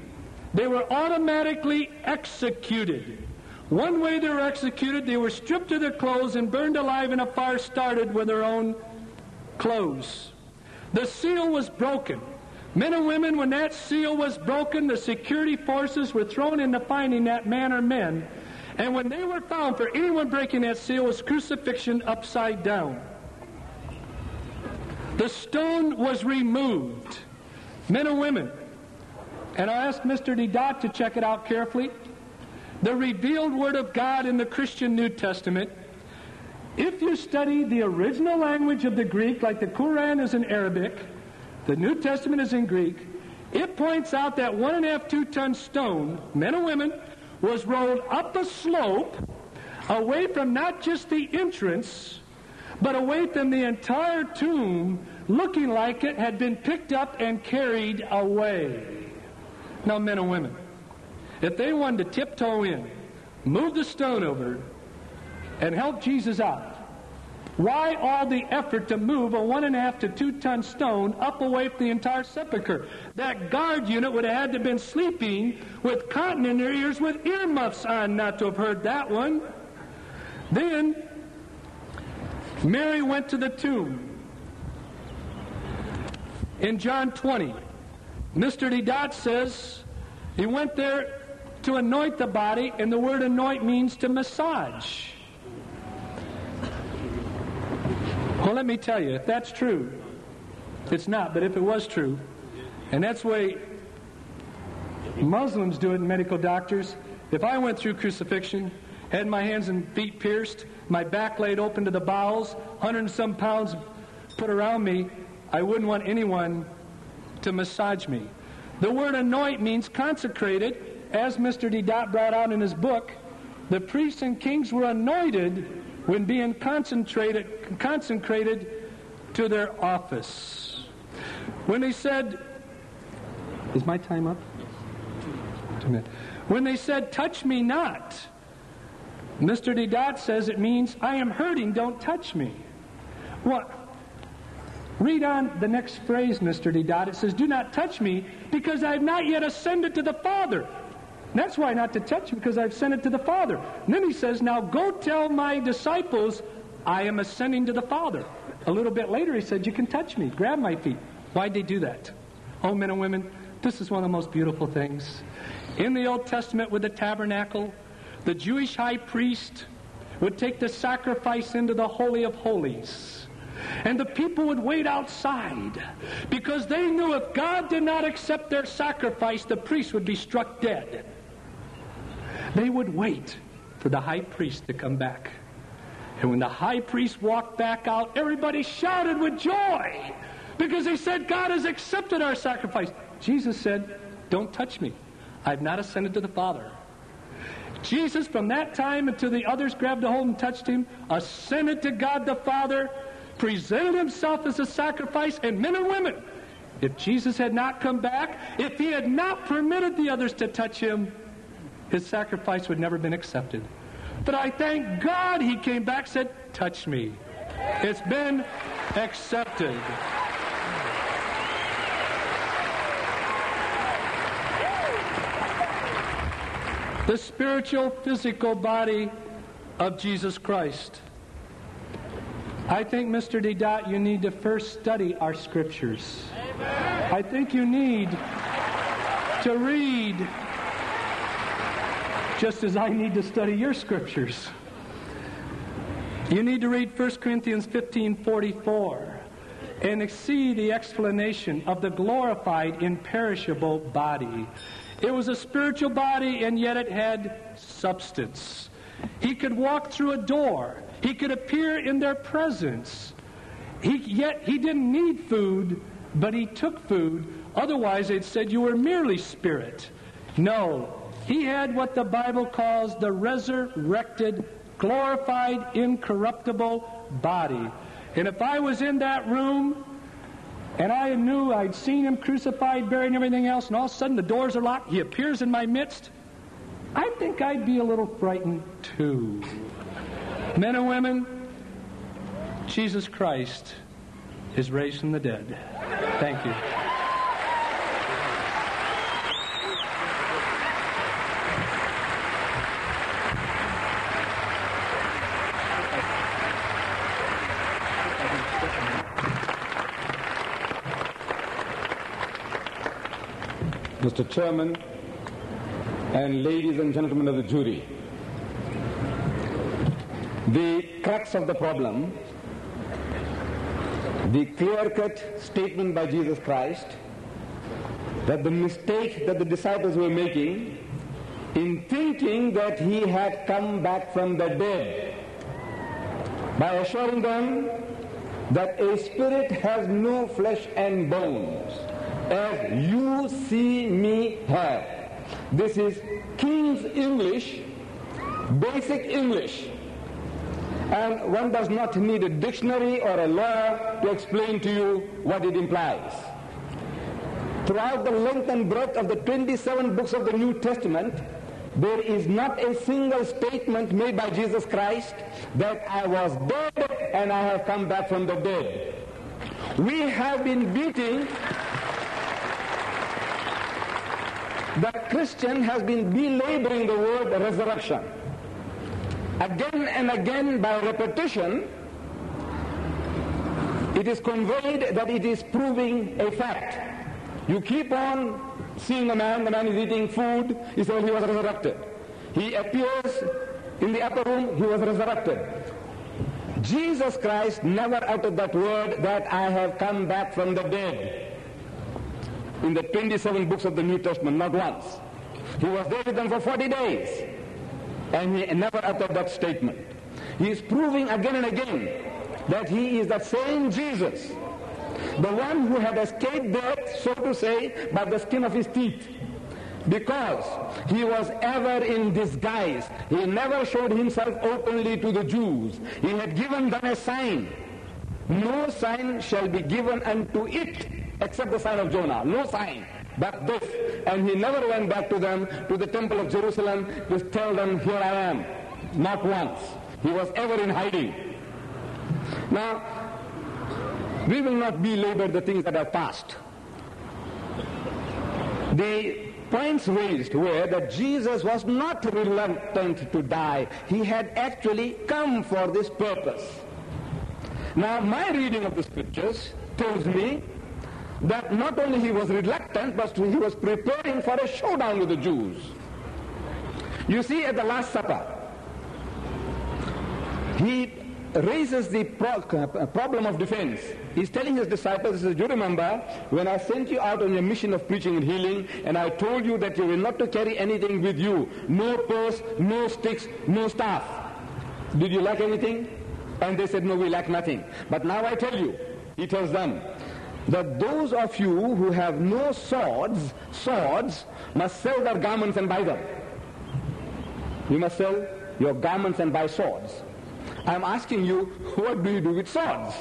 they were automatically executed. One way they were executed, they were stripped of their clothes and burned alive in a fire started with their own clothes. The seal was broken. Men and women, when that seal was broken, the security forces were thrown into finding that man or men. And when they were found, for anyone breaking that seal was crucifixion upside down. The stone was removed. Men and women, and I asked Mr. Deedat to check it out carefully. The revealed Word of God in the Christian New Testament, if you study the original language of the Greek, like the Quran is in Arabic, the New Testament is in Greek, it points out that one and a half, two ton stone, men and women, was rolled up a slope away from not just the entrance, but away from the entire tomb, looking like it had been picked up and carried away. Now, men and women, if they wanted to tiptoe in, move the stone over, and help Jesus out, why all the effort to move a one and a half to two ton stone up away from the entire sepulchre? That guard unit would have had to have been sleeping with cotton in their ears with earmuffs on not to have heard that one. Then Mary went to the tomb. In John 20, Mr. Deedat says he went there to anoint the body, and the word anoint means to massage. Well, let me tell you, if that's true, it's not, but if it was true, and that's the way Muslims do it, in medical doctors, if I went through crucifixion, had my hands and feet pierced, my back laid open to the bowels, hundred and some pounds put around me, I wouldn't want anyone to massage me. The word anoint means consecrated. As Mr. Deedat brought out in his book, the priests and kings were anointed when being concentrated, consecrated to their office. When they said, Is my time up? When they said, Touch me not, Mr. Deedat says it means, I am hurting, don't touch me. What? Read on the next phrase, Mr. Deedat. It says, Do not touch me because I have not yet ascended to the Father. And that's why not to touch me because I've sent it to the Father. And then he says, Now go tell my disciples I am ascending to the Father. A little bit later he said, You can touch me, grab my feet. Why'd they do that? Oh, men and women, this is one of the most beautiful things. In the Old Testament with the tabernacle, the Jewish high priest would take the sacrifice into the Holy of Holies. And the people would wait outside because they knew if God did not accept their sacrifice, the priest would be struck dead. They would wait for the high priest to come back. And when the high priest walked back out, everybody shouted with joy because they said, God has accepted our sacrifice. Jesus said, Don't touch me. I've not ascended to the Father. Jesus, from that time until the others grabbed a hold and touched him, ascended to God the Father presented himself as a sacrifice, and men and women, If Jesus had not come back, if he had not permitted the others to touch him, his sacrifice would never have been accepted. But I thank God he came back, said, Touch me. It's been accepted. The spiritual, physical body of Jesus Christ. I think, Mr. Deedat, you need to first study our scriptures. Amen. I think you need to read just as I need to study your scriptures. You need to read 1 Corinthians 15 44 and see the explanation of the glorified, imperishable body. It was a spiritual body, and yet it had substance. He could walk through a door he could appear in their presence. He, yet he didn't need food, but he took food. Otherwise, they'd said you were merely spirit. No, he had what the Bible calls the resurrected, glorified, incorruptible body. And if I was in that room and I knew I'd seen him crucified, buried, and everything else, and all of a sudden the doors are locked, he appears in my midst, I think I'd be a little frightened too. Men and women, Jesus Christ is raised from the dead. Thank you. Mr. Chairman and ladies and gentlemen of the jury. The crux of the problem, the clear-cut statement by Jesus Christ that the mistake that the disciples were making in thinking that he had come back from the dead by assuring them that a spirit has no flesh and bones as you see me have. This is King's English, basic English and one does not need a dictionary or a lawyer to explain to you what it implies. Throughout the length and breadth of the 27 books of the New Testament, there is not a single statement made by Jesus Christ that I was dead and I have come back from the dead. We have been beating the Christian has been belaboring the word resurrection again and again by repetition, it is conveyed that it is proving a fact. You keep on seeing a man, the man is eating food, he says he was resurrected. He appears in the upper room, he was resurrected. Jesus Christ never uttered that word that I have come back from the dead. In the 27 books of the New Testament, not once. He was there with them for 40 days. And he never uttered that statement. He is proving again and again that he is the same Jesus, the one who had escaped death, so to say, by the skin of his teeth. Because he was ever in disguise. He never showed himself openly to the Jews. He had given them a sign. No sign shall be given unto it except the sign of Jonah. No sign but this. And he never went back to them, to the temple of Jerusalem, to tell them, here I am. Not once. He was ever in hiding. Now, we will not belabor the things that are past. The points raised were that Jesus was not reluctant to die. He had actually come for this purpose. Now, my reading of the scriptures tells me that not only he was reluctant, but he was preparing for a showdown with the Jews. You see, at the Last Supper, he raises the uh, problem of defense. He's telling his disciples, he says, you remember when I sent you out on your mission of preaching and healing, and I told you that you were not to carry anything with you, no purse, no sticks, no staff. Did you lack anything? And they said, no, we lack nothing. But now I tell you, he tells them, that those of you who have no swords, swords, must sell their garments and buy them. You must sell your garments and buy swords. I'm asking you, what do you do with swords?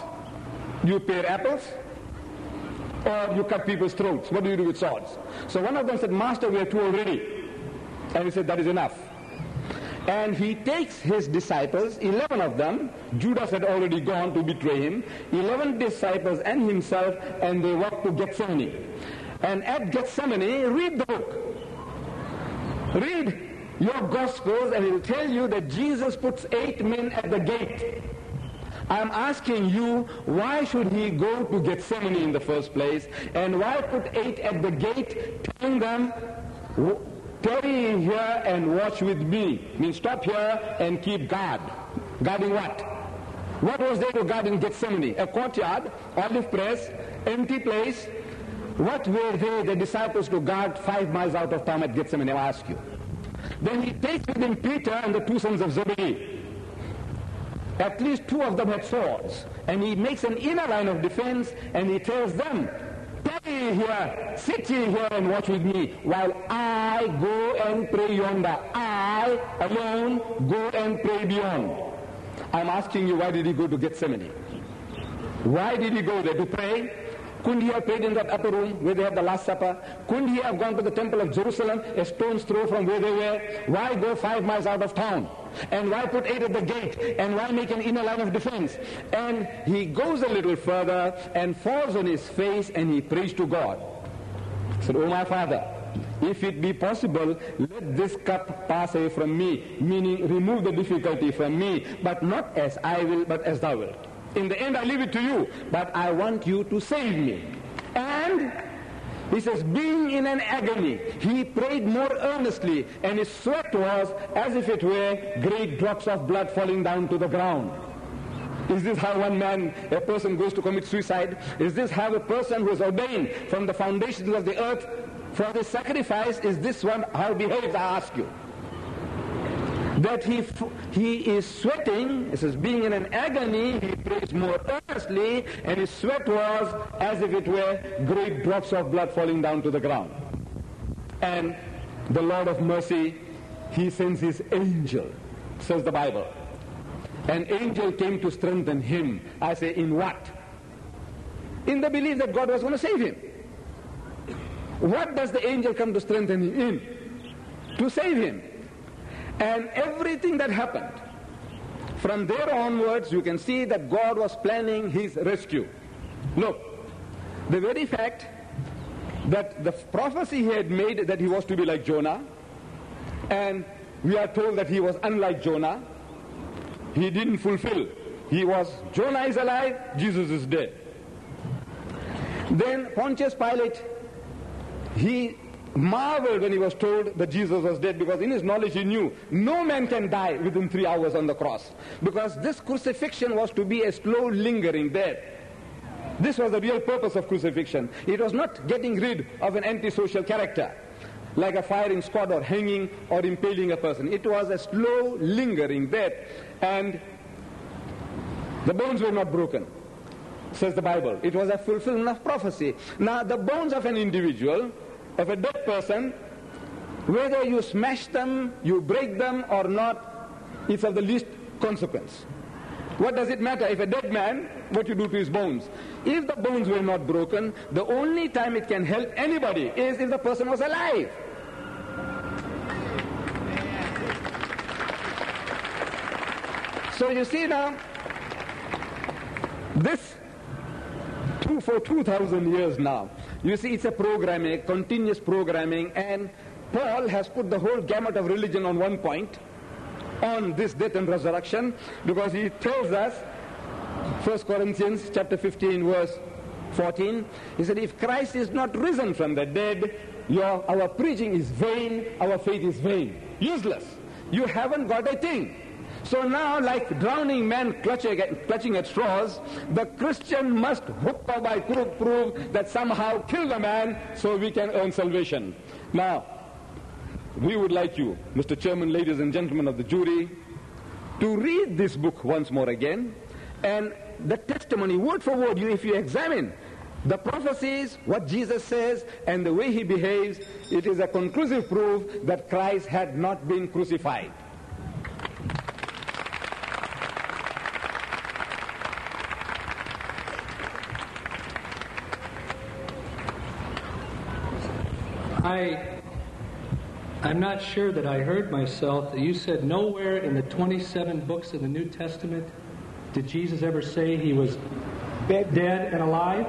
Do you pare apples? or you cut people's throats. What do you do with swords? So one of them said, Master, we are two already. And he said, that is enough. And he takes his disciples, 11 of them, Judas had already gone to betray him, 11 disciples and himself, and they walk to Gethsemane. And at Gethsemane, read the book. Read your Gospels and it will tell you that Jesus puts eight men at the gate. I'm asking you, why should he go to Gethsemane in the first place? And why put eight at the gate, telling them, tarry here and watch with me? I mean, stop here and keep guard. Guarding what? What was there to guard in Gethsemane? A courtyard, olive press, empty place. What were they, the disciples, to guard five miles out of town at Gethsemane? I ask you. Then he takes with him Peter and the two sons of Zebedee. At least two of them had swords. And he makes an inner line of defense and he tells them, Stay here, sit here and watch with me while I go and pray yonder. I alone go and pray beyond. I'm asking you, why did he go to Gethsemane? Why did he go there to pray? Couldn't he have prayed in that upper room where they had the Last Supper? Couldn't he have gone to the temple of Jerusalem, a stone's throw from where they were? Why go five miles out of town? And why put eight at the gate? And why make an inner line of defense? And he goes a little further and falls on his face and he prays to God. He said, Oh my Father, if it be possible, let this cup pass away from me, meaning remove the difficulty from me, but not as I will, but as thou wilt. In the end, I leave it to you, but I want you to save me. And he says, being in an agony, he prayed more earnestly, and his sweat was as if it were great drops of blood falling down to the ground. Is this how one man, a person goes to commit suicide? Is this how a person who is ordained from the foundations of the earth for the sacrifice, is this one how behaves, I ask you? That he, he is sweating, it says being in an agony, he prays more earnestly, and his sweat was as if it were great drops of blood falling down to the ground. And the Lord of mercy, he sends his angel, says the Bible. An angel came to strengthen him. I say, in what? In the belief that God was going to save him. What does the angel come to strengthen him in? To save him. And everything that happened, from there onwards, you can see that God was planning his rescue. Look, the very fact that the prophecy he had made that he was to be like Jonah, and we are told that he was unlike Jonah, he didn't fulfill. He was, Jonah is alive, Jesus is dead. Then Pontius Pilate, he marveled when he was told that Jesus was dead because in his knowledge he knew no man can die within three hours on the cross because this crucifixion was to be a slow lingering death. This was the real purpose of crucifixion. It was not getting rid of an antisocial character like a firing squad or hanging or impaling a person. It was a slow lingering death and the bones were not broken says the Bible. It was a fulfillment of prophecy. Now the bones of an individual of a dead person, whether you smash them, you break them or not, it's of the least consequence. What does it matter if a dead man, what you do to his bones? If the bones were not broken, the only time it can help anybody is if the person was alive. So you see now, this two, for 2,000 years now, you see, it's a programming, continuous programming, and Paul has put the whole gamut of religion on one point, on this death and resurrection, because he tells us, 1 Corinthians chapter 15, verse 14, he said, if Christ is not risen from the dead, your, our preaching is vain, our faith is vain, useless. You haven't got a thing. So now, like drowning men clutching at, clutching at straws, the Christian must hook or by crook prove that somehow kill the man so we can earn salvation. Now, we would like you, Mr. Chairman, ladies and gentlemen of the jury, to read this book once more again, and the testimony, word for word, you, if you examine the prophecies, what Jesus says, and the way he behaves, it is a conclusive proof that Christ had not been crucified. I I'm not sure that I heard myself. That You said nowhere in the 27 books of the New Testament did Jesus ever say he was dead and alive.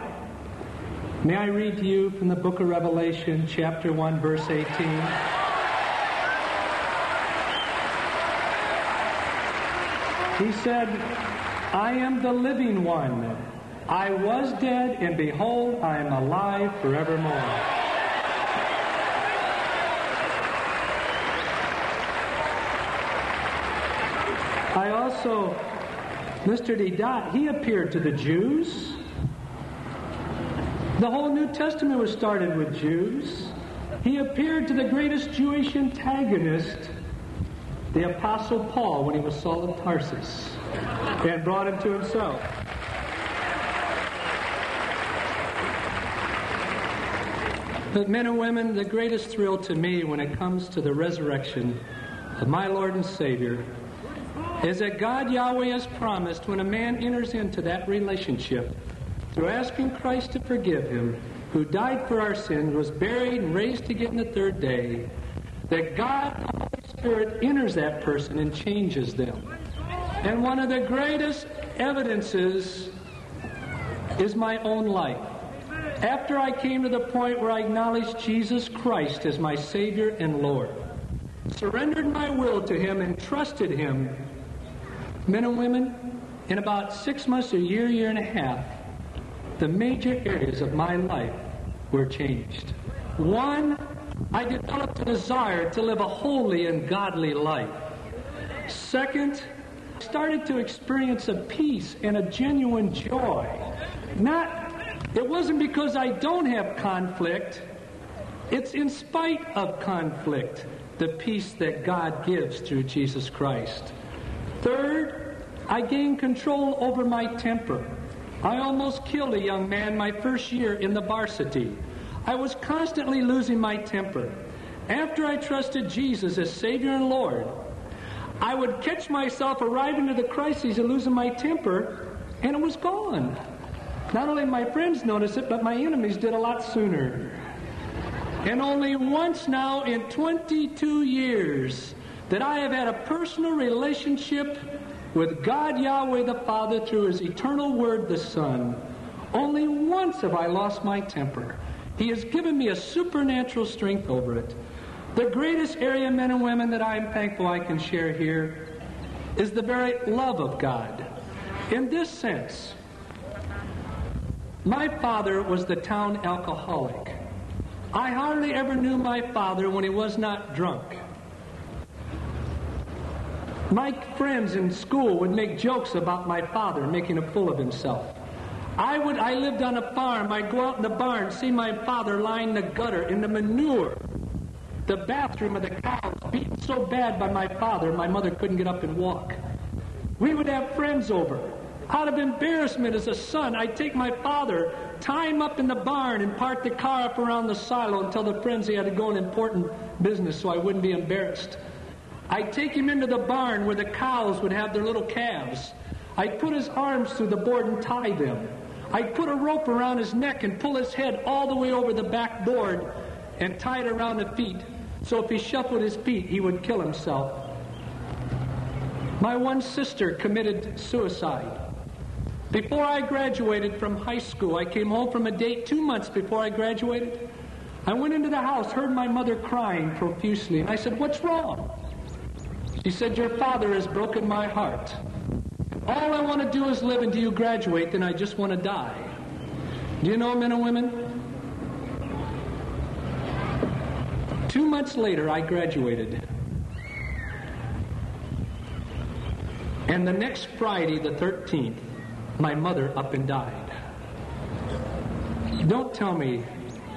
May I read to you from the book of Revelation, chapter 1, verse 18? He said, I am the living one. I was dead, and behold, I am alive forevermore. I also, Mr. Deedat, he appeared to the Jews. The whole New Testament was started with Jews. He appeared to the greatest Jewish antagonist, the Apostle Paul, when he was Saul of Tarsus, and brought him to himself. But men and women, the greatest thrill to me when it comes to the resurrection of my Lord and Savior is that God Yahweh has promised when a man enters into that relationship through asking Christ to forgive him, who died for our sins, was buried, and raised again the third day, that God, the Holy Spirit, enters that person and changes them. And one of the greatest evidences is my own life. After I came to the point where I acknowledged Jesus Christ as my Savior and Lord, surrendered my will to Him and trusted Him men and women, in about six months, a year, year and a half, the major areas of my life were changed. One, I developed a desire to live a holy and godly life. Second, I started to experience a peace and a genuine joy. Not, it wasn't because I don't have conflict, it's in spite of conflict, the peace that God gives through Jesus Christ. Third, I gained control over my temper. I almost killed a young man my first year in the varsity. I was constantly losing my temper. After I trusted Jesus as Savior and Lord, I would catch myself arriving to the crises of losing my temper, and it was gone. Not only my friends noticed it, but my enemies did a lot sooner. And only once now in 22 years that I have had a personal relationship with God Yahweh the Father through His eternal Word the Son. Only once have I lost my temper. He has given me a supernatural strength over it. The greatest area, men and women, that I'm thankful I can share here is the very love of God. In this sense, my father was the town alcoholic. I hardly ever knew my father when he was not drunk. My friends in school would make jokes about my father making a fool of himself. I would I lived on a farm. I'd go out in the barn, see my father lying in the gutter in the manure. The bathroom of the cows beaten so bad by my father my mother couldn't get up and walk. We would have friends over. Out of embarrassment as a son, I'd take my father, tie him up in the barn, and park the car up around the silo and tell the friends he had to go on important business so I wouldn't be embarrassed. I'd take him into the barn where the cows would have their little calves. I'd put his arms through the board and tie them. I'd put a rope around his neck and pull his head all the way over the back board and tie it around the feet. So if he shuffled his feet, he would kill himself. My one sister committed suicide. Before I graduated from high school, I came home from a date two months before I graduated. I went into the house, heard my mother crying profusely, and I said, What's wrong? He said, Your father has broken my heart. All I want to do is live until you graduate, then I just want to die. Do you know, men and women? Two months later, I graduated. And the next Friday, the 13th, my mother up and died. Don't tell me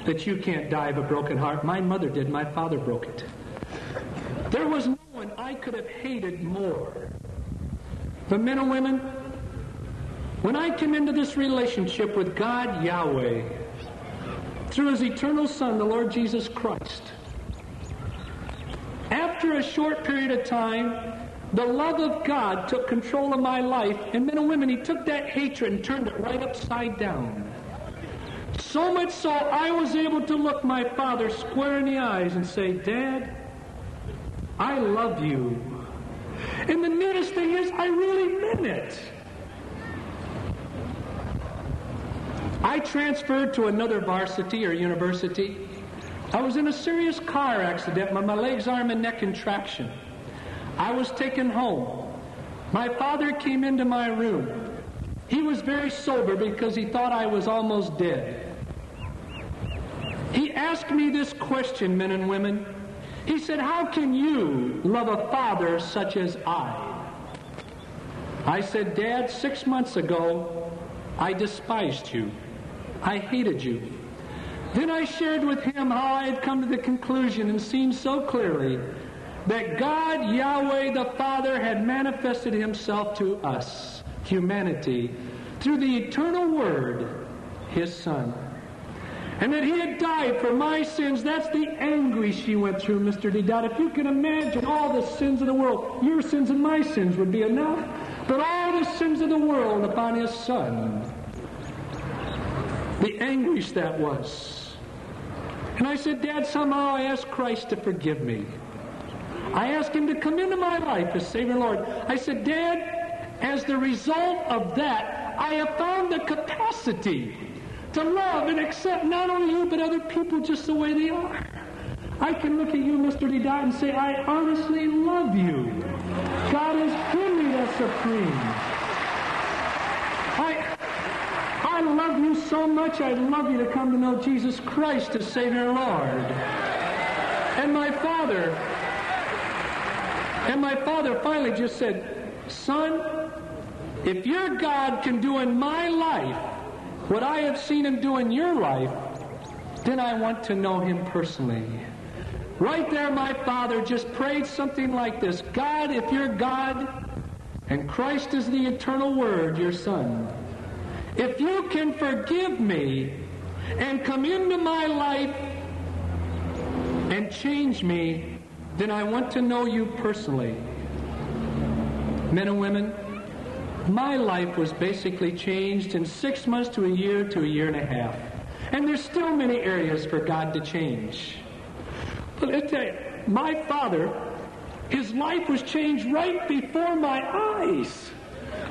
that you can't die of a broken heart. My mother did. My father broke it. There was no one I could have hated more. But men and women, when I came into this relationship with God Yahweh through His eternal Son, the Lord Jesus Christ, after a short period of time, the love of God took control of my life, and men and women, He took that hatred and turned it right upside down. So much so, I was able to look my father square in the eyes and say, Dad, I love you. And the neatest thing is, I really meant it. I transferred to another varsity or university. I was in a serious car accident my legs, arm, and neck in traction. I was taken home. My father came into my room. He was very sober because he thought I was almost dead. He asked me this question, men and women. He said, How can you love a father such as I? I said, Dad, six months ago, I despised you. I hated you. Then I shared with him how I had come to the conclusion and seen so clearly that God, Yahweh the Father, had manifested himself to us, humanity, through the eternal Word, his Son. And that he had died for my sins. That's the anguish he went through, Mr. Deedat. If you can imagine all the sins of the world, your sins and my sins would be enough. But all the sins of the world upon his Son. The anguish that was. And I said, Dad, somehow I asked Christ to forgive me. I asked him to come into my life as Savior Lord. I said, Dad, as the result of that, I have found the capacity to love and accept not only you, but other people just the way they are. I can look at you, Mr. Deedat, and say, I honestly love you. God has given me that supreme. I, I love you so much, I'd love you to come to know Jesus Christ as Savior Lord. And my father, and my father finally just said, Son, if your God can do in my life what I have seen him do in your life, then I want to know him personally. Right there, my father just prayed something like this God, if you're God, and Christ is the eternal Word, your Son, if you can forgive me and come into my life and change me, then I want to know you personally. Men and women, my life was basically changed in six months to a year to a year and a half. And there's still many areas for God to change. But tell you, my father, his life was changed right before my eyes.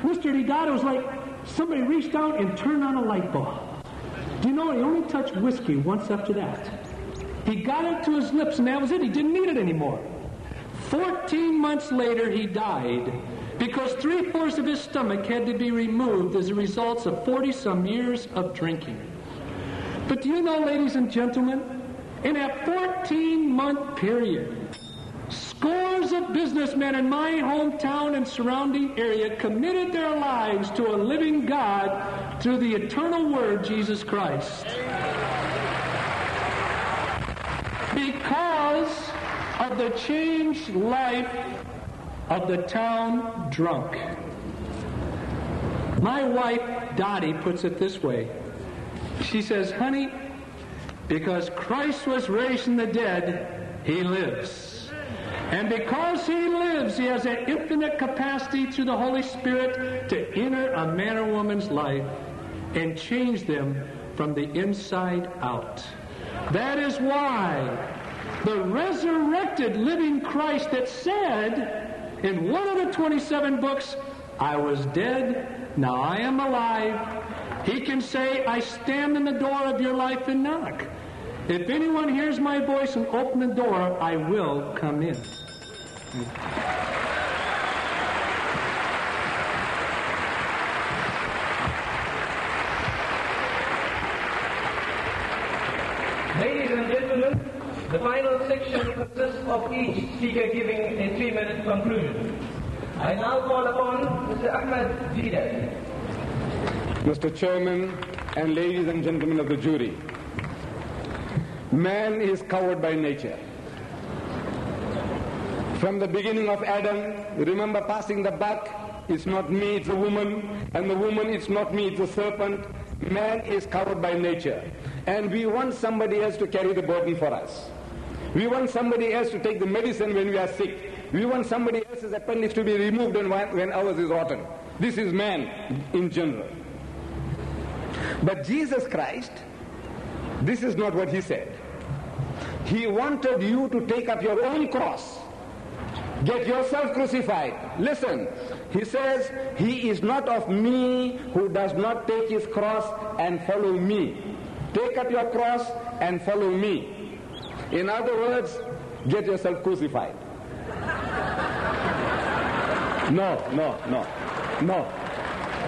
Mr. Deedat was like somebody reached out and turned on a light bulb. Do you know he only touched whiskey once after that? He got it to his lips and that was it. He didn't need it anymore. Fourteen months later, he died because three fourths of his stomach had to be removed as a result of 40 some years of drinking. But do you know, ladies and gentlemen, in that 14 month period, scores of businessmen in my hometown and surrounding area committed their lives to a living God through the eternal Word, Jesus Christ. Because of the changed life of the town drunk. My wife, Dottie, puts it this way. She says, honey, because Christ was raised from the dead, he lives. And because he lives, he has an infinite capacity through the Holy Spirit to enter a man or woman's life and change them from the inside out. That is why the resurrected living Christ that said in one of the 27 books, I was dead, now I am alive. He can say, I stand in the door of your life and knock. If anyone hears my voice and open the door, I will come in. Ladies and gentlemen, the final section consists of each speaker giving a three-minute conclusion. I now call upon Mr. Ahmed Deedat. Mr. Chairman and ladies and gentlemen of the jury, man is covered by nature. From the beginning of Adam, remember passing the buck, it's not me, it's the woman, and the woman, it's not me, it's the serpent. Man is covered by nature. And we want somebody else to carry the burden for us. We want somebody else to take the medicine when we are sick. We want somebody else's appendix to be removed when, ours is rotten. This is man in general. But Jesus Christ This is not what he said. He wanted you to take up your own cross. Get yourself crucified. Listen, he says, He is not of me who does not take his cross and follow me. Take up your cross and follow me. In other words, get yourself crucified. No, no, no, no.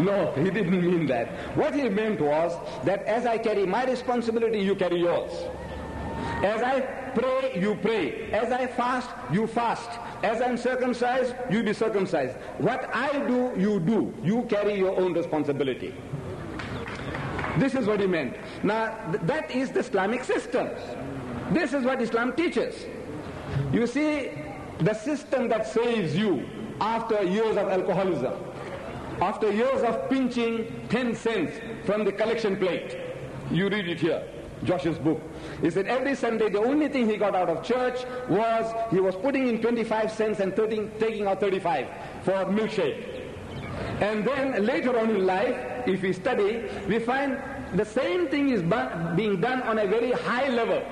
No, he didn't mean that. What he meant was that as I carry my responsibility, you carry yours. As I pray, you pray. As I fast, you fast. As I'm circumcised, you be circumcised. What I do, you do. You carry your own responsibility. This is what he meant. Now, th- that is the Islamic system. This is what Islam teaches. You see, the system that saves you after years of alcoholism, after years of pinching 10 cents from the collection plate, you read it here, Josh's book. He said every Sunday the only thing he got out of church was he was putting in 25 cents and 13, taking out 35 for milkshake. And then later on in life, if we study, we find the same thing is being done on a very high level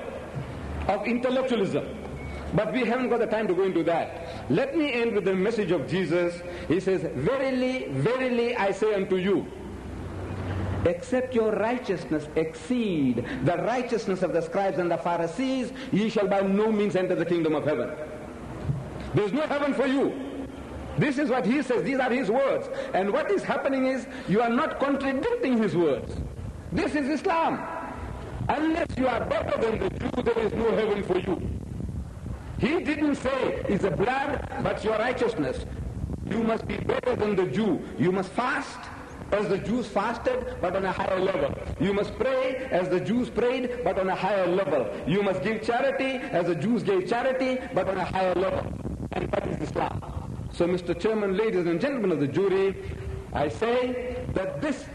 of intellectualism. But we haven't got the time to go into that. Let me end with the message of Jesus. He says, Verily, verily, I say unto you, except your righteousness exceed the righteousness of the scribes and the Pharisees, ye shall by no means enter the kingdom of heaven. There's no heaven for you. This is what he says. These are his words. And what is happening is you are not contradicting his words. This is Islam. Unless you are better than the Jew, there is no heaven for you. He didn't say it's a blood, but your righteousness. You must be better than the Jew. You must fast as the Jews fasted, but on a higher level. You must pray as the Jews prayed, but on a higher level. You must give charity as the Jews gave charity, but on a higher level. And that is Islam. So, Mr. Chairman, ladies and gentlemen of the jury, I say that this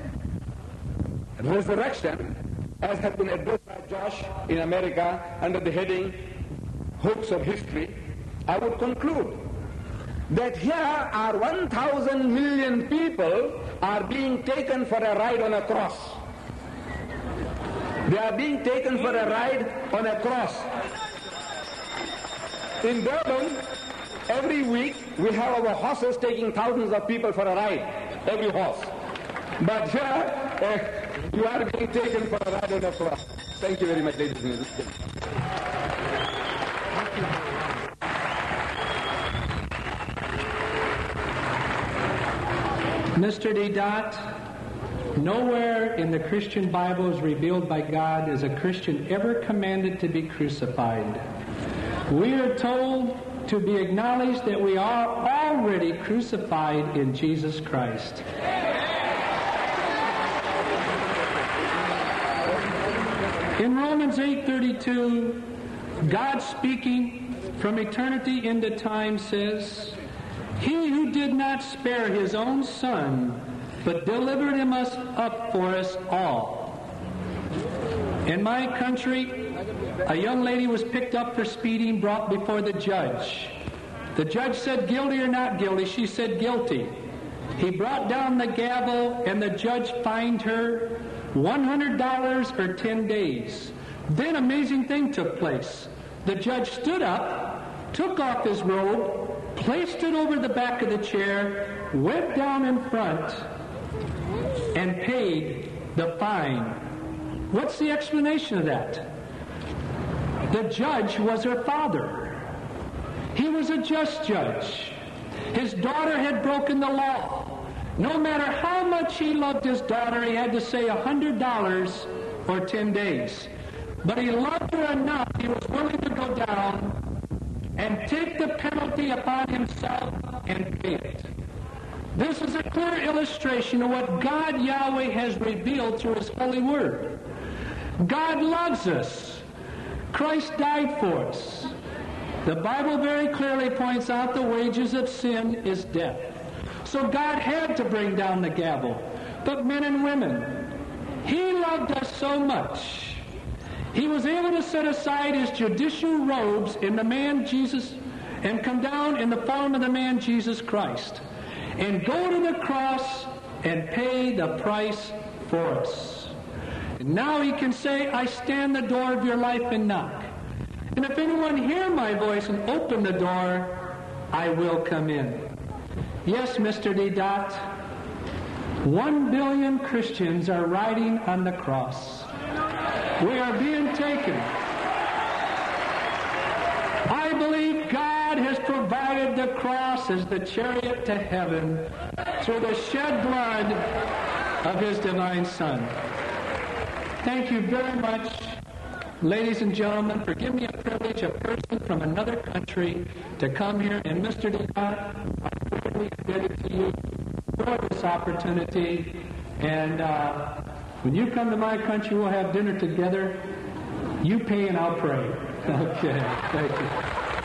resurrection, as has been addressed by Josh in America under the heading Hoax or History, I would conclude that here are 1,000 million people are being taken for a ride on a cross. They are being taken for a ride on a cross. In Durban, every week we have our horses taking thousands of people for a ride, every horse. But here, uh, you are being taken for a ride on a cross. Thank you very much, ladies and gentlemen. Mr. Deedat, nowhere in the Christian Bible is revealed by God is a Christian ever commanded to be crucified. We are told to be acknowledged that we are already crucified in Jesus Christ. In Romans 8:32, God speaking from eternity into time says, he who did not spare his own son, but delivered him us up for us all. In my country, a young lady was picked up for speeding, brought before the judge. The judge said guilty or not guilty. She said guilty. He brought down the gavel and the judge fined her $100 for 10 days. Then amazing thing took place. The judge stood up, took off his robe, placed it over the back of the chair, went down in front, and paid the fine. What's the explanation of that? The judge was her father. He was a just judge. His daughter had broken the law. No matter how much he loved his daughter, he had to say a $100 for 10 days. But he loved her enough, he was willing to go down and take the penalty upon himself and pay it. This is a clear illustration of what God Yahweh has revealed through his holy word. God loves us. Christ died for us. The Bible very clearly points out the wages of sin is death. So God had to bring down the gavel. But men and women, he loved us so much he was able to set aside his judicial robes in the man Jesus and come down in the form of the man Jesus Christ and go to the cross and pay the price for us. And now he can say, I stand the door of your life and knock. And if anyone hear my voice and open the door, I will come in. Yes, Mr. Deedat, one billion Christians are riding on the cross. We are being taken. I believe God has provided the cross as the chariot to heaven through the shed blood of his divine Son. Thank you very much, ladies and gentlemen, forgive me a privilege, a person from another country, to come here. And Mr. Deedat, I'm greatly indebted to you for this opportunity. And uh, when you come to my country, we'll have dinner together. You pay and I'll pray. Okay, thank you.